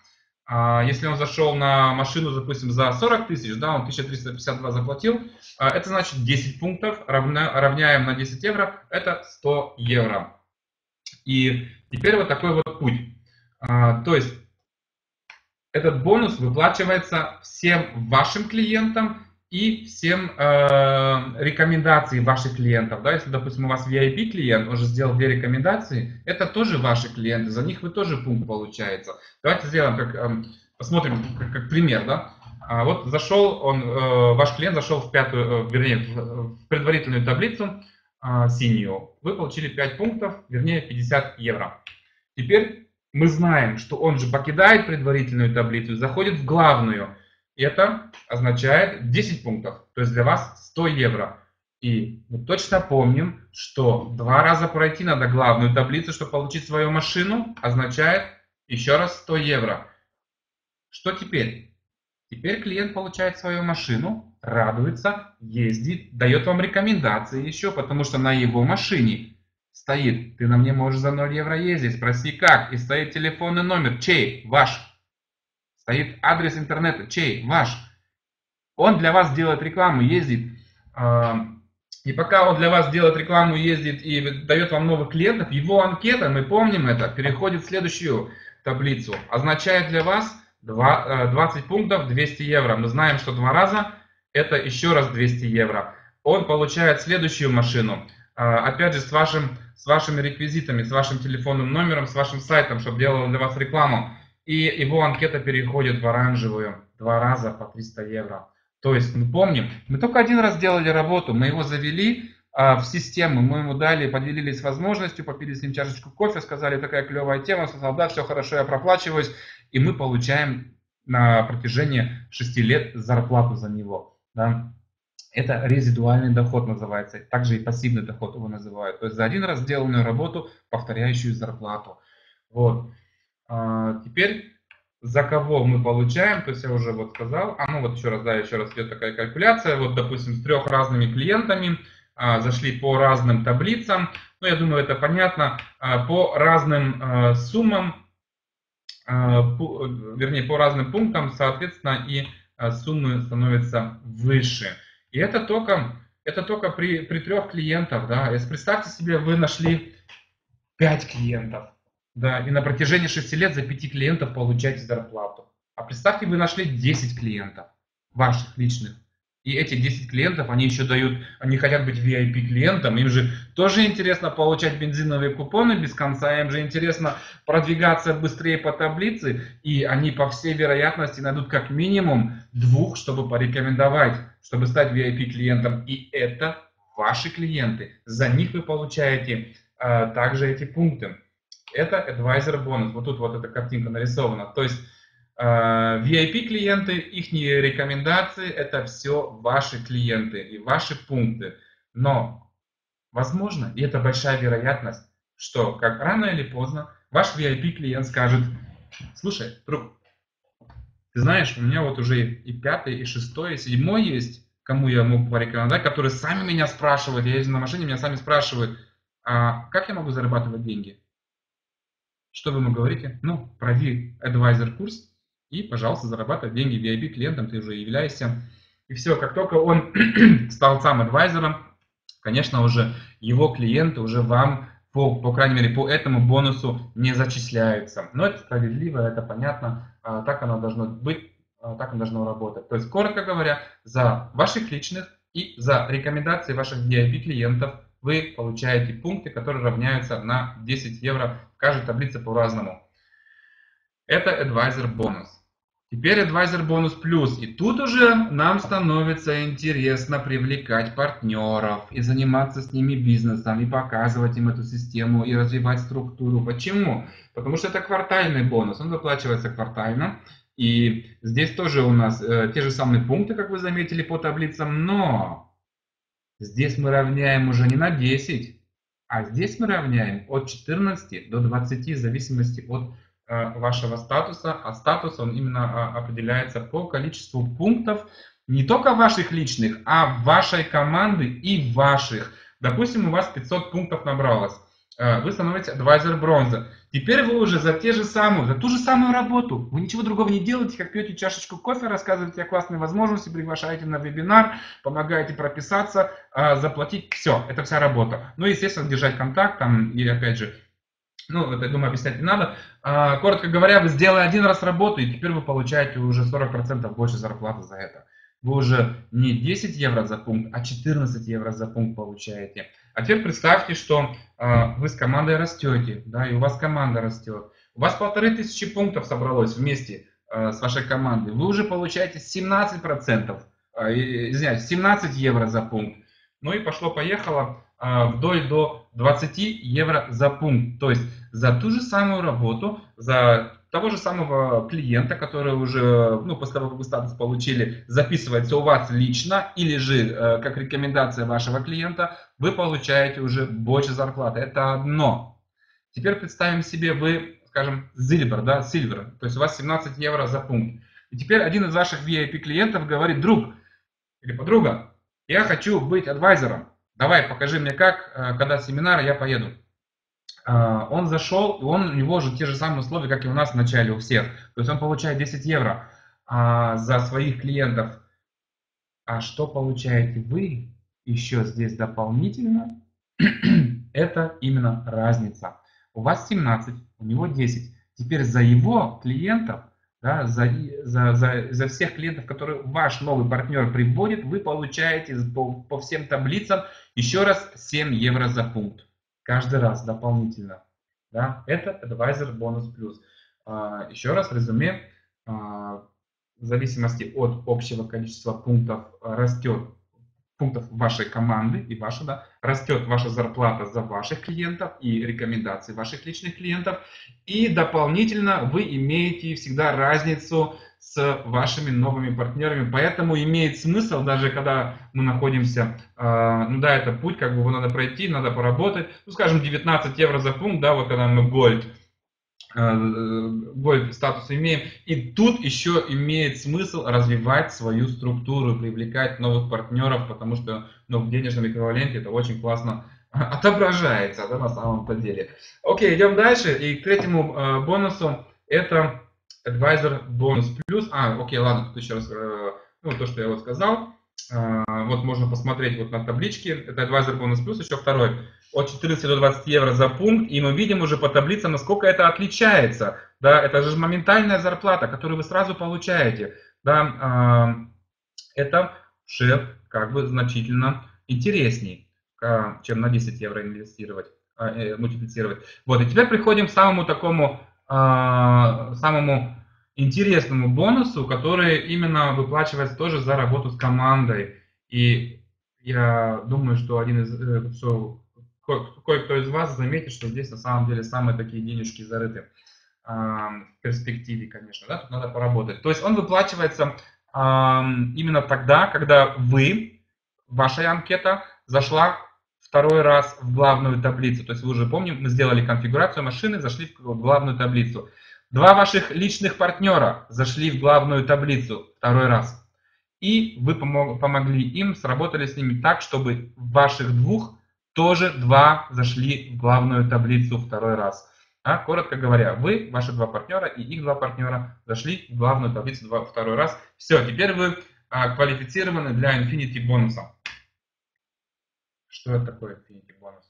А, если он зашел на машину, допустим, за 40 тысяч, да, он 1352 заплатил, а, это значит 10 пунктов, равня, равняем на 10 евро, это 100 евро. И теперь вот такой вот путь. А, то есть этот бонус выплачивается всем вашим клиентам и всем э, рекомендации ваших клиентов. Да? Если, допустим, у вас VIP клиент, он же сделал две рекомендации, это тоже ваши клиенты, за них вы тоже пункт получается. Давайте сделаем, как, э, посмотрим как, как пример. Да? А вот зашел он, э, ваш клиент зашел в пятую, э, вернее, в, в предварительную таблицу э, синюю. Вы получили 5 пунктов, вернее 50 евро. Теперь мы знаем, что он же покидает предварительную таблицу, заходит в главную. Это означает 10 пунктов, то есть для вас 100 евро. И мы точно помним, что два раза пройти надо главную таблицу, чтобы получить свою машину, означает еще раз 100 евро. Что теперь? Теперь клиент получает свою машину, радуется, ездит, дает вам рекомендации еще, потому что на его машине стоит, ты на мне можешь за 0 евро ездить, спроси как, и стоит телефонный номер, чей? Ваш. Стоит адрес интернета, чей? Ваш. Он для вас делает рекламу, ездит. А, и пока он для вас делает рекламу, ездит и дает вам новых клиентов, его анкета, мы помним это, переходит в следующую таблицу. Означает для вас 20 э, пунктов 200 евро. Мы знаем, что два раза это еще раз 200 евро. Он получает следующую машину. А, опять же, с, вашим, с вашими реквизитами, с вашим телефонным номером, с вашим сайтом, чтобы делал для вас рекламу и его анкета переходит в оранжевую два раза по 300 евро. То есть мы помним, мы только один раз делали работу, мы его завели а, в систему, мы ему дали, поделились возможностью, попили с ним чашечку кофе, сказали, такая клевая тема, сказал, да, все хорошо, я проплачиваюсь, и мы получаем на протяжении 6 лет зарплату за него. Да? Это резидуальный доход называется, также и пассивный доход его называют. То есть за один раз сделанную работу, повторяющую зарплату. Вот. А, теперь за кого мы получаем, то есть я уже вот сказал, а ну вот еще раз, да, еще раз идет такая калькуляция, вот допустим с трех разными клиентами, а, зашли по разным таблицам, ну я думаю это понятно, а, по разным а, суммам, а, по, вернее по разным пунктам, соответственно и а, суммы становятся выше. И это только, это только при, при трех клиентах, да, если представьте себе, вы нашли пять клиентов, да, и на протяжении 6 лет за 5 клиентов получаете зарплату. А представьте, вы нашли 10 клиентов, ваших личных. И эти 10 клиентов, они еще дают, они хотят быть VIP клиентом, им же тоже интересно получать бензиновые купоны без конца, им же интересно продвигаться быстрее по таблице, и они по всей вероятности найдут как минимум двух, чтобы порекомендовать, чтобы стать VIP клиентом. И это ваши клиенты, за них вы получаете э, также эти пункты это advisor бонус. Вот тут вот эта картинка нарисована. То есть э, VIP клиенты, их рекомендации, это все ваши клиенты и ваши пункты. Но возможно, и это большая вероятность, что как рано или поздно ваш VIP клиент скажет, слушай, друг, ты знаешь, у меня вот уже и пятый, и шестой, и седьмой есть, кому я мог порекомендовать, которые сами меня спрашивают, я езжу на машине, меня сами спрашивают, а как я могу зарабатывать деньги? Что вы ему говорите? Ну, пройди advisor курс и, пожалуйста, зарабатывай деньги VIP клиентам, ты уже являешься. И все, как только он стал сам адвайзером, конечно, уже его клиенты уже вам, по, по крайней мере, по этому бонусу не зачисляются. Но это справедливо, это понятно, а, так оно должно быть, а, так оно должно работать. То есть, коротко говоря, за ваших личных и за рекомендации ваших VIP клиентов вы получаете пункты, которые равняются на 10 евро в каждой таблице по-разному. Это Advisor бонус. Теперь Advisor бонус плюс. И тут уже нам становится интересно привлекать партнеров и заниматься с ними бизнесом, и показывать им эту систему, и развивать структуру. Почему? Потому что это квартальный бонус. Он выплачивается квартально. И здесь тоже у нас э, те же самые пункты, как вы заметили по таблицам, но Здесь мы равняем уже не на 10, а здесь мы равняем от 14 до 20 в зависимости от вашего статуса. А статус он именно э, определяется по количеству пунктов не только ваших личных, а вашей команды и ваших. Допустим, у вас 500 пунктов набралось. Э, вы становитесь адвайзер бронза. Теперь вы уже за те же самую, за ту же самую работу, вы ничего другого не делаете, как пьете чашечку кофе, рассказываете о классной возможности, приглашаете на вебинар, помогаете прописаться, э, заплатить, все, это вся работа. Ну, естественно, держать контакт там, и опять же, Ну, это, думаю, объяснять не надо. А, коротко говоря, вы сделали один раз работу, и теперь вы получаете уже 40% больше зарплаты за это. Вы уже не 10 евро за пункт, а 14 евро за пункт получаете. А теперь представьте, что э, вы с командой растете, да, и у вас команда растет. У вас полторы тысячи пунктов собралось вместе э, с вашей командой. Вы уже получаете 17%, э, извиняюсь, 17 евро за пункт. Ну и пошло-поехало вдоль до 20 евро за пункт. То есть за ту же самую работу, за того же самого клиента, который уже, ну, после того, как вы статус получили, записывается у вас лично, или же э, как рекомендация вашего клиента, вы получаете уже больше зарплаты. Это одно. Теперь представим себе, вы, скажем, Silver, да, Silver, то есть у вас 17 евро за пункт. И теперь один из ваших VIP клиентов говорит, друг или подруга, я хочу быть адвайзером. Давай, покажи мне как, э, когда семинар, я поеду. А, он зашел, и он, у него же те же самые условия, как и у нас в начале у всех. То есть он получает 10 евро а, за своих клиентов. А что получаете вы еще здесь дополнительно? Это именно разница. У вас 17, у него 10. Теперь за его клиентов, да, за, за, за, за всех клиентов, которые ваш новый партнер приводит, вы получаете по, по всем таблицам еще раз 7 евро за пункт каждый раз дополнительно. Да? Это Advisor Bonus Plus. А, еще раз резюме. А, в зависимости от общего количества пунктов растет пунктов вашей команды и ваша, да, растет ваша зарплата за ваших клиентов и рекомендации ваших личных клиентов. И дополнительно вы имеете всегда разницу с вашими новыми партнерами. Поэтому имеет смысл, даже когда мы находимся, э, ну да, это путь, как бы его надо пройти, надо поработать. Ну, скажем, 19 евро за пункт, да, вот когда мы гольд, гольд статус имеем. И тут еще имеет смысл развивать свою структуру, привлекать новых партнеров, потому что ну, в денежном эквиваленте это очень классно отображается да, на самом-то деле. Окей, идем дальше. И к третьему э, бонусу это Advisor бонус плюс. А, окей, ладно, тут еще раз, э, ну, то, что я вот сказал. Э, вот можно посмотреть вот на табличке. Это Advisor бонус плюс, еще второй. От 14 до 20 евро за пункт. И мы видим уже по таблицам, насколько это отличается. Да, это же моментальная зарплата, которую вы сразу получаете. Да, э, это уже как бы значительно интересней, чем на 10 евро инвестировать, мультиплицировать. Вот, и теперь приходим к самому такому а, самому интересному бонусу, который именно выплачивается тоже за работу с командой. И я думаю, что один из, э, что кое-кто из вас заметит, что здесь на самом деле самые такие денежки зарыты а, в перспективе, конечно, да, тут надо поработать. То есть он выплачивается а, именно тогда, когда вы, ваша анкета зашла второй раз в главную таблицу. То есть вы уже помним, мы сделали конфигурацию машины, зашли в главную таблицу. Два ваших личных партнера зашли в главную таблицу второй раз. И вы помогли им, сработали с ними так, чтобы ваших двух тоже два зашли в главную таблицу второй раз. А, коротко говоря, вы, ваши два партнера и их два партнера зашли в главную таблицу два, второй раз. Все, теперь вы а, квалифицированы для Infinity бонуса. Что это такое Infinity бонус?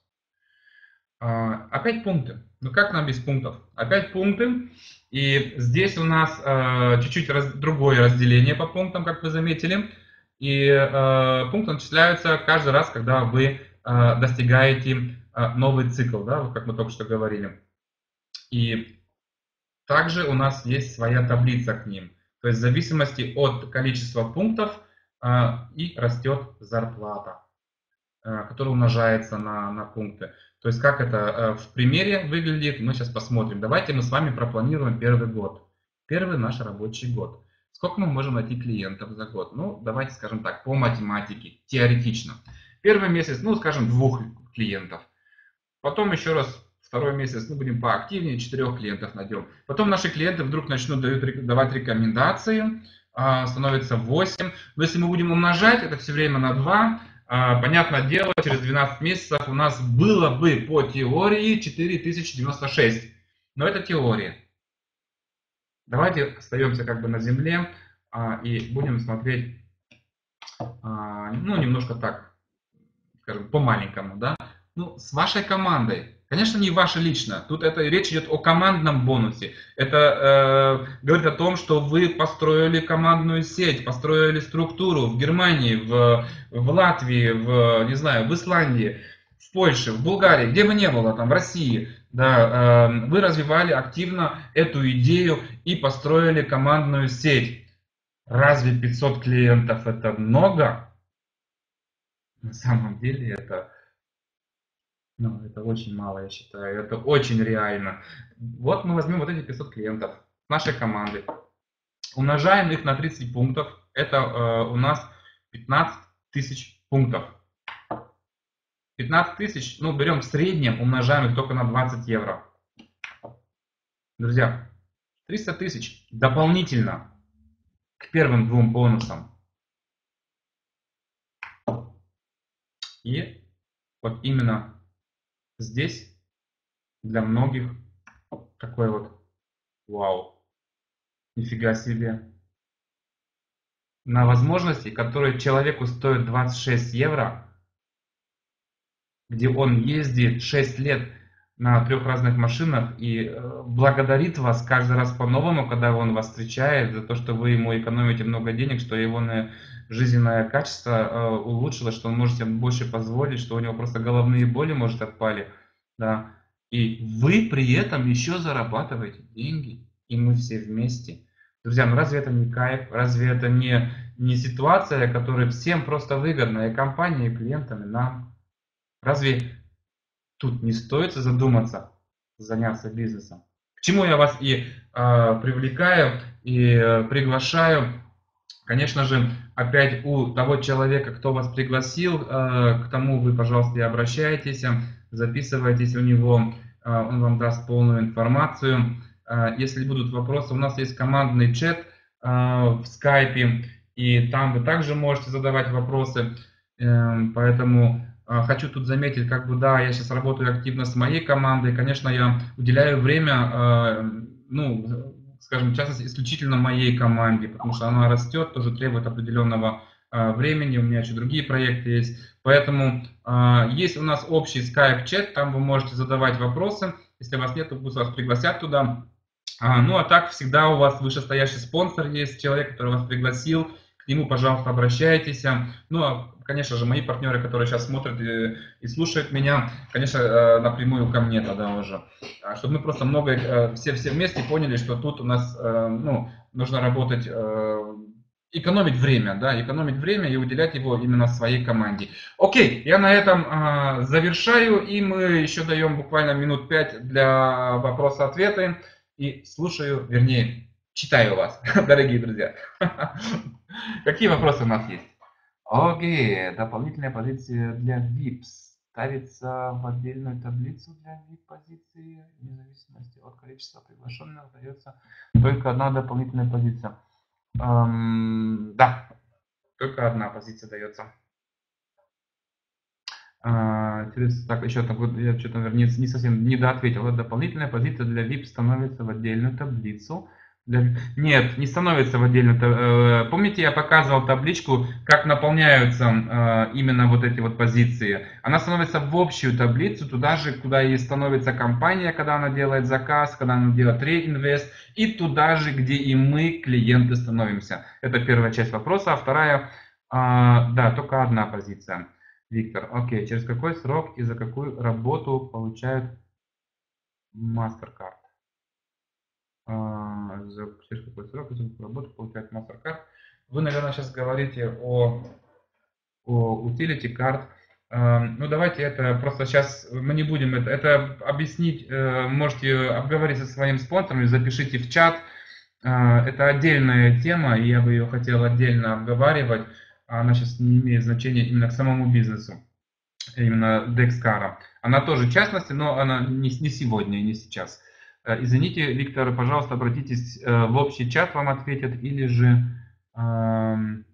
А, опять пункты. Ну как нам без пунктов? Опять пункты. И здесь у нас а, чуть-чуть раз, другое разделение по пунктам, как вы заметили. И а, пункты начисляются каждый раз, когда вы достигаете а, новый цикл, да, как мы только что говорили. И также у нас есть своя таблица к ним. То есть в зависимости от количества пунктов а, и растет зарплата. Э, который умножается на, на пункты. То есть как это э, в примере выглядит, мы сейчас посмотрим. Давайте мы с вами пропланируем первый год. Первый наш рабочий год. Сколько мы можем найти клиентов за год? Ну, давайте скажем так, по математике, теоретично. Первый месяц, ну, скажем, двух клиентов. Потом еще раз второй месяц, ну, будем поактивнее, четырех клиентов найдем. Потом наши клиенты вдруг начнут дают, давать рекомендации, а, становится 8. Но если мы будем умножать это все время на 2, а, понятное дело, через 12 месяцев у нас было бы по теории 4096. Но это теория. Давайте остаемся как бы на земле а, и будем смотреть, ну, немножко так, скажем, по-маленькому, да. Ну, с вашей командой. Конечно, не ваша лично. Тут это речь идет о командном бонусе. Это э, говорит о том, что вы построили командную сеть, построили структуру в Германии, в, в Латвии, в, не знаю, в Исландии, в Польше, в Булгарии, где бы ни было, там, в России. Да, э, вы развивали активно эту идею и построили командную сеть. Разве 500 клиентов это много? На самом деле это ну, это очень мало, я считаю. Это очень реально. Вот мы возьмем вот эти 500 клиентов нашей команды, умножаем их на 30 пунктов. Это э, у нас 15 тысяч пунктов. 15 тысяч, ну, берем в среднем, умножаем их только на 20 евро. Друзья, 300 тысяч дополнительно к первым двум бонусам. И вот именно Здесь для многих такой вот вау, нифига себе. На возможности, которые человеку стоят 26 евро, где он ездит 6 лет на трех разных машинах и э, благодарит вас каждый раз по-новому, когда он вас встречает, за то, что вы ему экономите много денег, что его жизненное качество э, улучшилось, что он может себе больше позволить, что у него просто головные боли, может, отпали. Да. И вы при этом еще зарабатываете деньги, и мы все вместе. Друзья, ну разве это не кайф? Разве это не, не ситуация, которая всем просто выгодна, и компании, и клиентам, и нам? Разве тут не стоит задуматься, заняться бизнесом. К чему я вас и э, привлекаю, и э, приглашаю. Конечно же, опять у того человека, кто вас пригласил, э, к тому вы, пожалуйста, и обращайтесь, записывайтесь у него, э, он вам даст полную информацию. Э, если будут вопросы, у нас есть командный чат э, в скайпе, и там вы также можете задавать вопросы. Э, поэтому хочу тут заметить, как бы, да, я сейчас работаю активно с моей командой, конечно, я уделяю время, а, ну, скажем, в частности, исключительно моей команде, потому что она растет, тоже требует определенного а, времени, у меня еще другие проекты есть. Поэтому есть у нас общий Skype-чат, там вы можете задавать вопросы. Если вас нет, то пусть вас пригласят туда. Ну а так всегда у вас вышестоящий спонсор есть, человек, который вас пригласил, к нему, пожалуйста, обращайтесь. Ну а конечно же, мои партнеры, которые сейчас смотрят и, и слушают меня, конечно, э, напрямую ко мне тогда уже. А, чтобы мы просто много, э, все, все вместе поняли, что тут у нас, э, ну, нужно работать, экономить время, да, экономить время и уделять его именно своей команде. Окей, я на этом завершаю, и мы еще даем буквально минут пять для вопроса-ответа. И слушаю, вернее, читаю вас, дорогие друзья. Какие вопросы у нас есть? Окей, дополнительная позиция для VIPs ставится в отдельную таблицу для VIP-позиции, вне зависимости от количества приглашенных дается только одна дополнительная позиция. Эм, да, только одна позиция дается. А, интересно, так, еще так вот, я что-то не, не совсем не доответил. Дополнительная позиция для VIP становится в отдельную таблицу нет, не становится в отдельно. Э, помните, я показывал табличку, как наполняются э, именно вот эти вот позиции. Она становится в общую таблицу, туда же, куда и становится компания, когда она делает заказ, когда она делает реинвест, и туда же, где и мы, клиенты, становимся. Это первая часть вопроса. А вторая, а, да, только одна позиция. Виктор, окей, через какой срок и за какую работу получают MasterCard? А, за какой срок работы получает MasterCard. Вы, наверное, сейчас говорите о, о utility card. А, ну, давайте это просто сейчас мы не будем это, это объяснить, э, можете обговорить со своим спонсором, запишите в чат. А, это отдельная тема, и я бы ее хотел отдельно обговаривать. Она сейчас не имеет значения именно к самому бизнесу, именно Dexcar. Она тоже в частности, но она не, не сегодня, не сейчас. Э, извините, Виктор, пожалуйста, обратитесь э, в общий чат, вам ответят, или же, эм,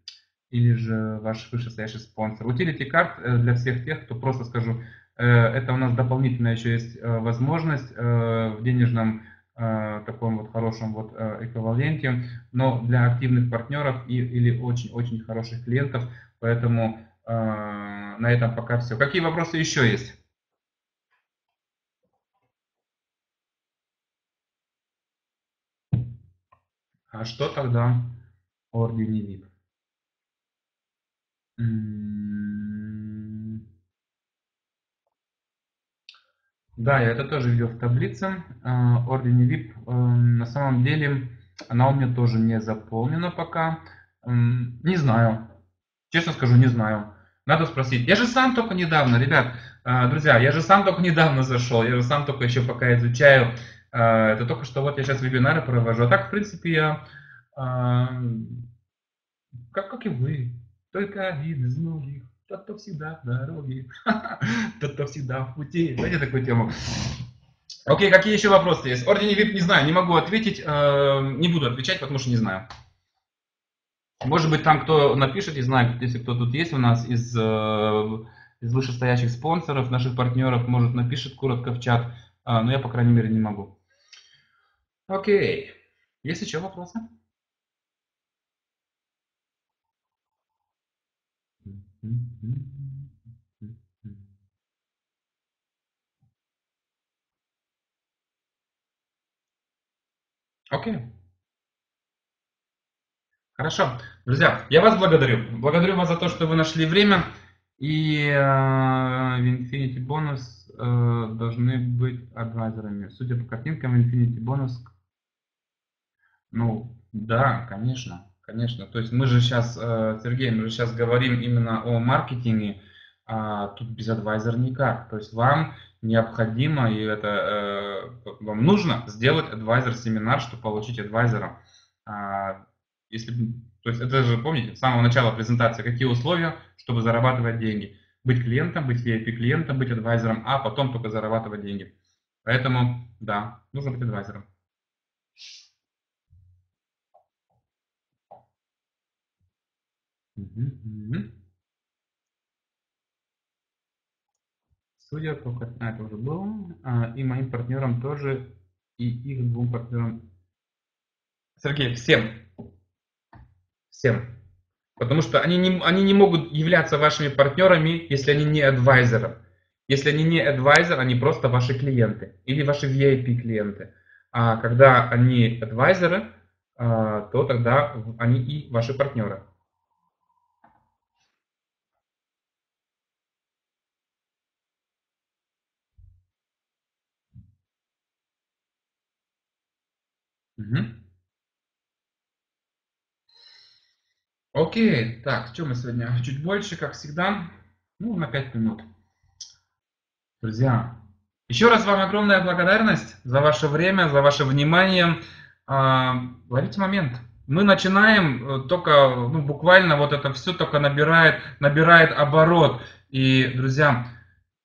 или же ваш вышестоящий спонсор. Utility Card э, для всех тех, кто просто скажу, это у нас дополнительная еще есть возможность в денежном таком вот хорошем вот эквиваленте, но для активных партнеров и, или очень-очень хороших клиентов, поэтому на этом пока все. Какие вопросы еще есть? А что тогда ордене VIP? Да, я это тоже видел в таблице. А, ордене VIP. Эм, на самом деле она у меня тоже не заполнена пока. Не знаю. Честно скажу, не знаю. Надо спросить. Я же сам только недавно, ребят, а, друзья, я же сам только недавно зашел, я же сам только еще пока изучаю. А, это только что вот я сейчас вебинары провожу. А так, в принципе, я как, как и вы, только один из многих. Тот, кто всегда в дороге, тот, кто всегда в пути. Знаете такую тему? Окей, какие еще вопросы есть? Ордене VIP не знаю, не могу ответить, э, не буду отвечать, потому что не знаю. Может быть, там кто напишет, не знаю, если кто тут есть у нас из, э, из вышестоящих спонсоров, наших партнеров, может напишет коротко в чат, а, но я, по крайней мере, не могу. Окей, есть еще вопросы? Окей. Хорошо. Друзья, я вас благодарю. Благодарю вас за то, что вы нашли время. И э, в Infinity Bonus э, должны быть адвайзерами. Судя по картинкам, Infinity Bonus... Ну, да, конечно. Конечно, то есть мы же сейчас, э, Сергей, мы же сейчас говорим именно о маркетинге, а тут без адвайзера никак. То есть вам необходимо, и это э, вам нужно сделать адвайзер семинар, чтобы получить адвайзера. А, если, то есть это же, помните, с самого начала презентации, какие условия, чтобы зарабатывать деньги. Быть клиентом, быть VIP клиентом, быть адвайзером, а потом только зарабатывать деньги. Поэтому, да, нужно быть адвайзером. Судя по а, это уже было, а, и моим партнерам тоже, и их двум партнерам. Сергей, всем. Всем. Потому что они не, они не могут являться вашими партнерами, если они не адвайзеры. Если они не адвайзер, они просто ваши клиенты или ваши VIP клиенты. А когда они адвайзеры, а, то тогда они и ваши партнеры. Угу. Окей, так, что мы сегодня? Чуть больше, как всегда. Ну, на 5 минут. Друзья, еще раз вам огромная благодарность за ваше время, за ваше внимание. А, ловите момент. Мы начинаем э, только, ну, буквально вот это все только набирает, набирает оборот. И, друзья,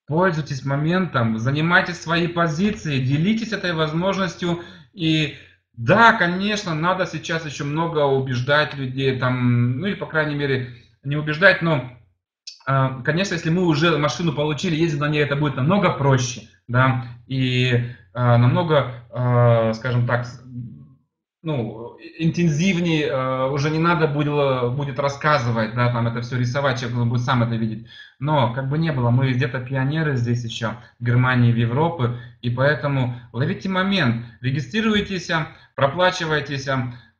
пользуйтесь моментом, занимайте свои позиции, делитесь этой возможностью и да, конечно, надо сейчас еще много убеждать людей, там, ну или, по крайней мере, не убеждать, но, э, конечно, если мы уже машину получили, ездить на ней, это будет намного проще, да, и э, намного, э, скажем так, ну, интенсивнее э, уже не надо будет, будет рассказывать, да, там это все рисовать, человек будет сам это видеть. Но как бы не было, мы где-то пионеры здесь еще, в Германии, в Европе, и поэтому ловите момент, регистрируйтесь, проплачивайтесь,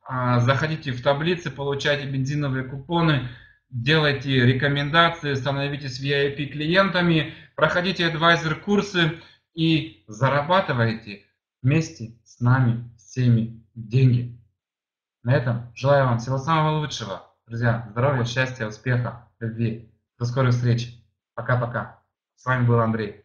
а, заходите в таблицы, получайте бензиновые купоны, делайте рекомендации, становитесь VIP клиентами, проходите адвайзер курсы и зарабатывайте вместе с нами всеми деньги. На этом желаю вам всего самого лучшего. Друзья, здоровья, счастья, успеха, любви. До скорых встреч. Пока-пока. С вами был Андрей.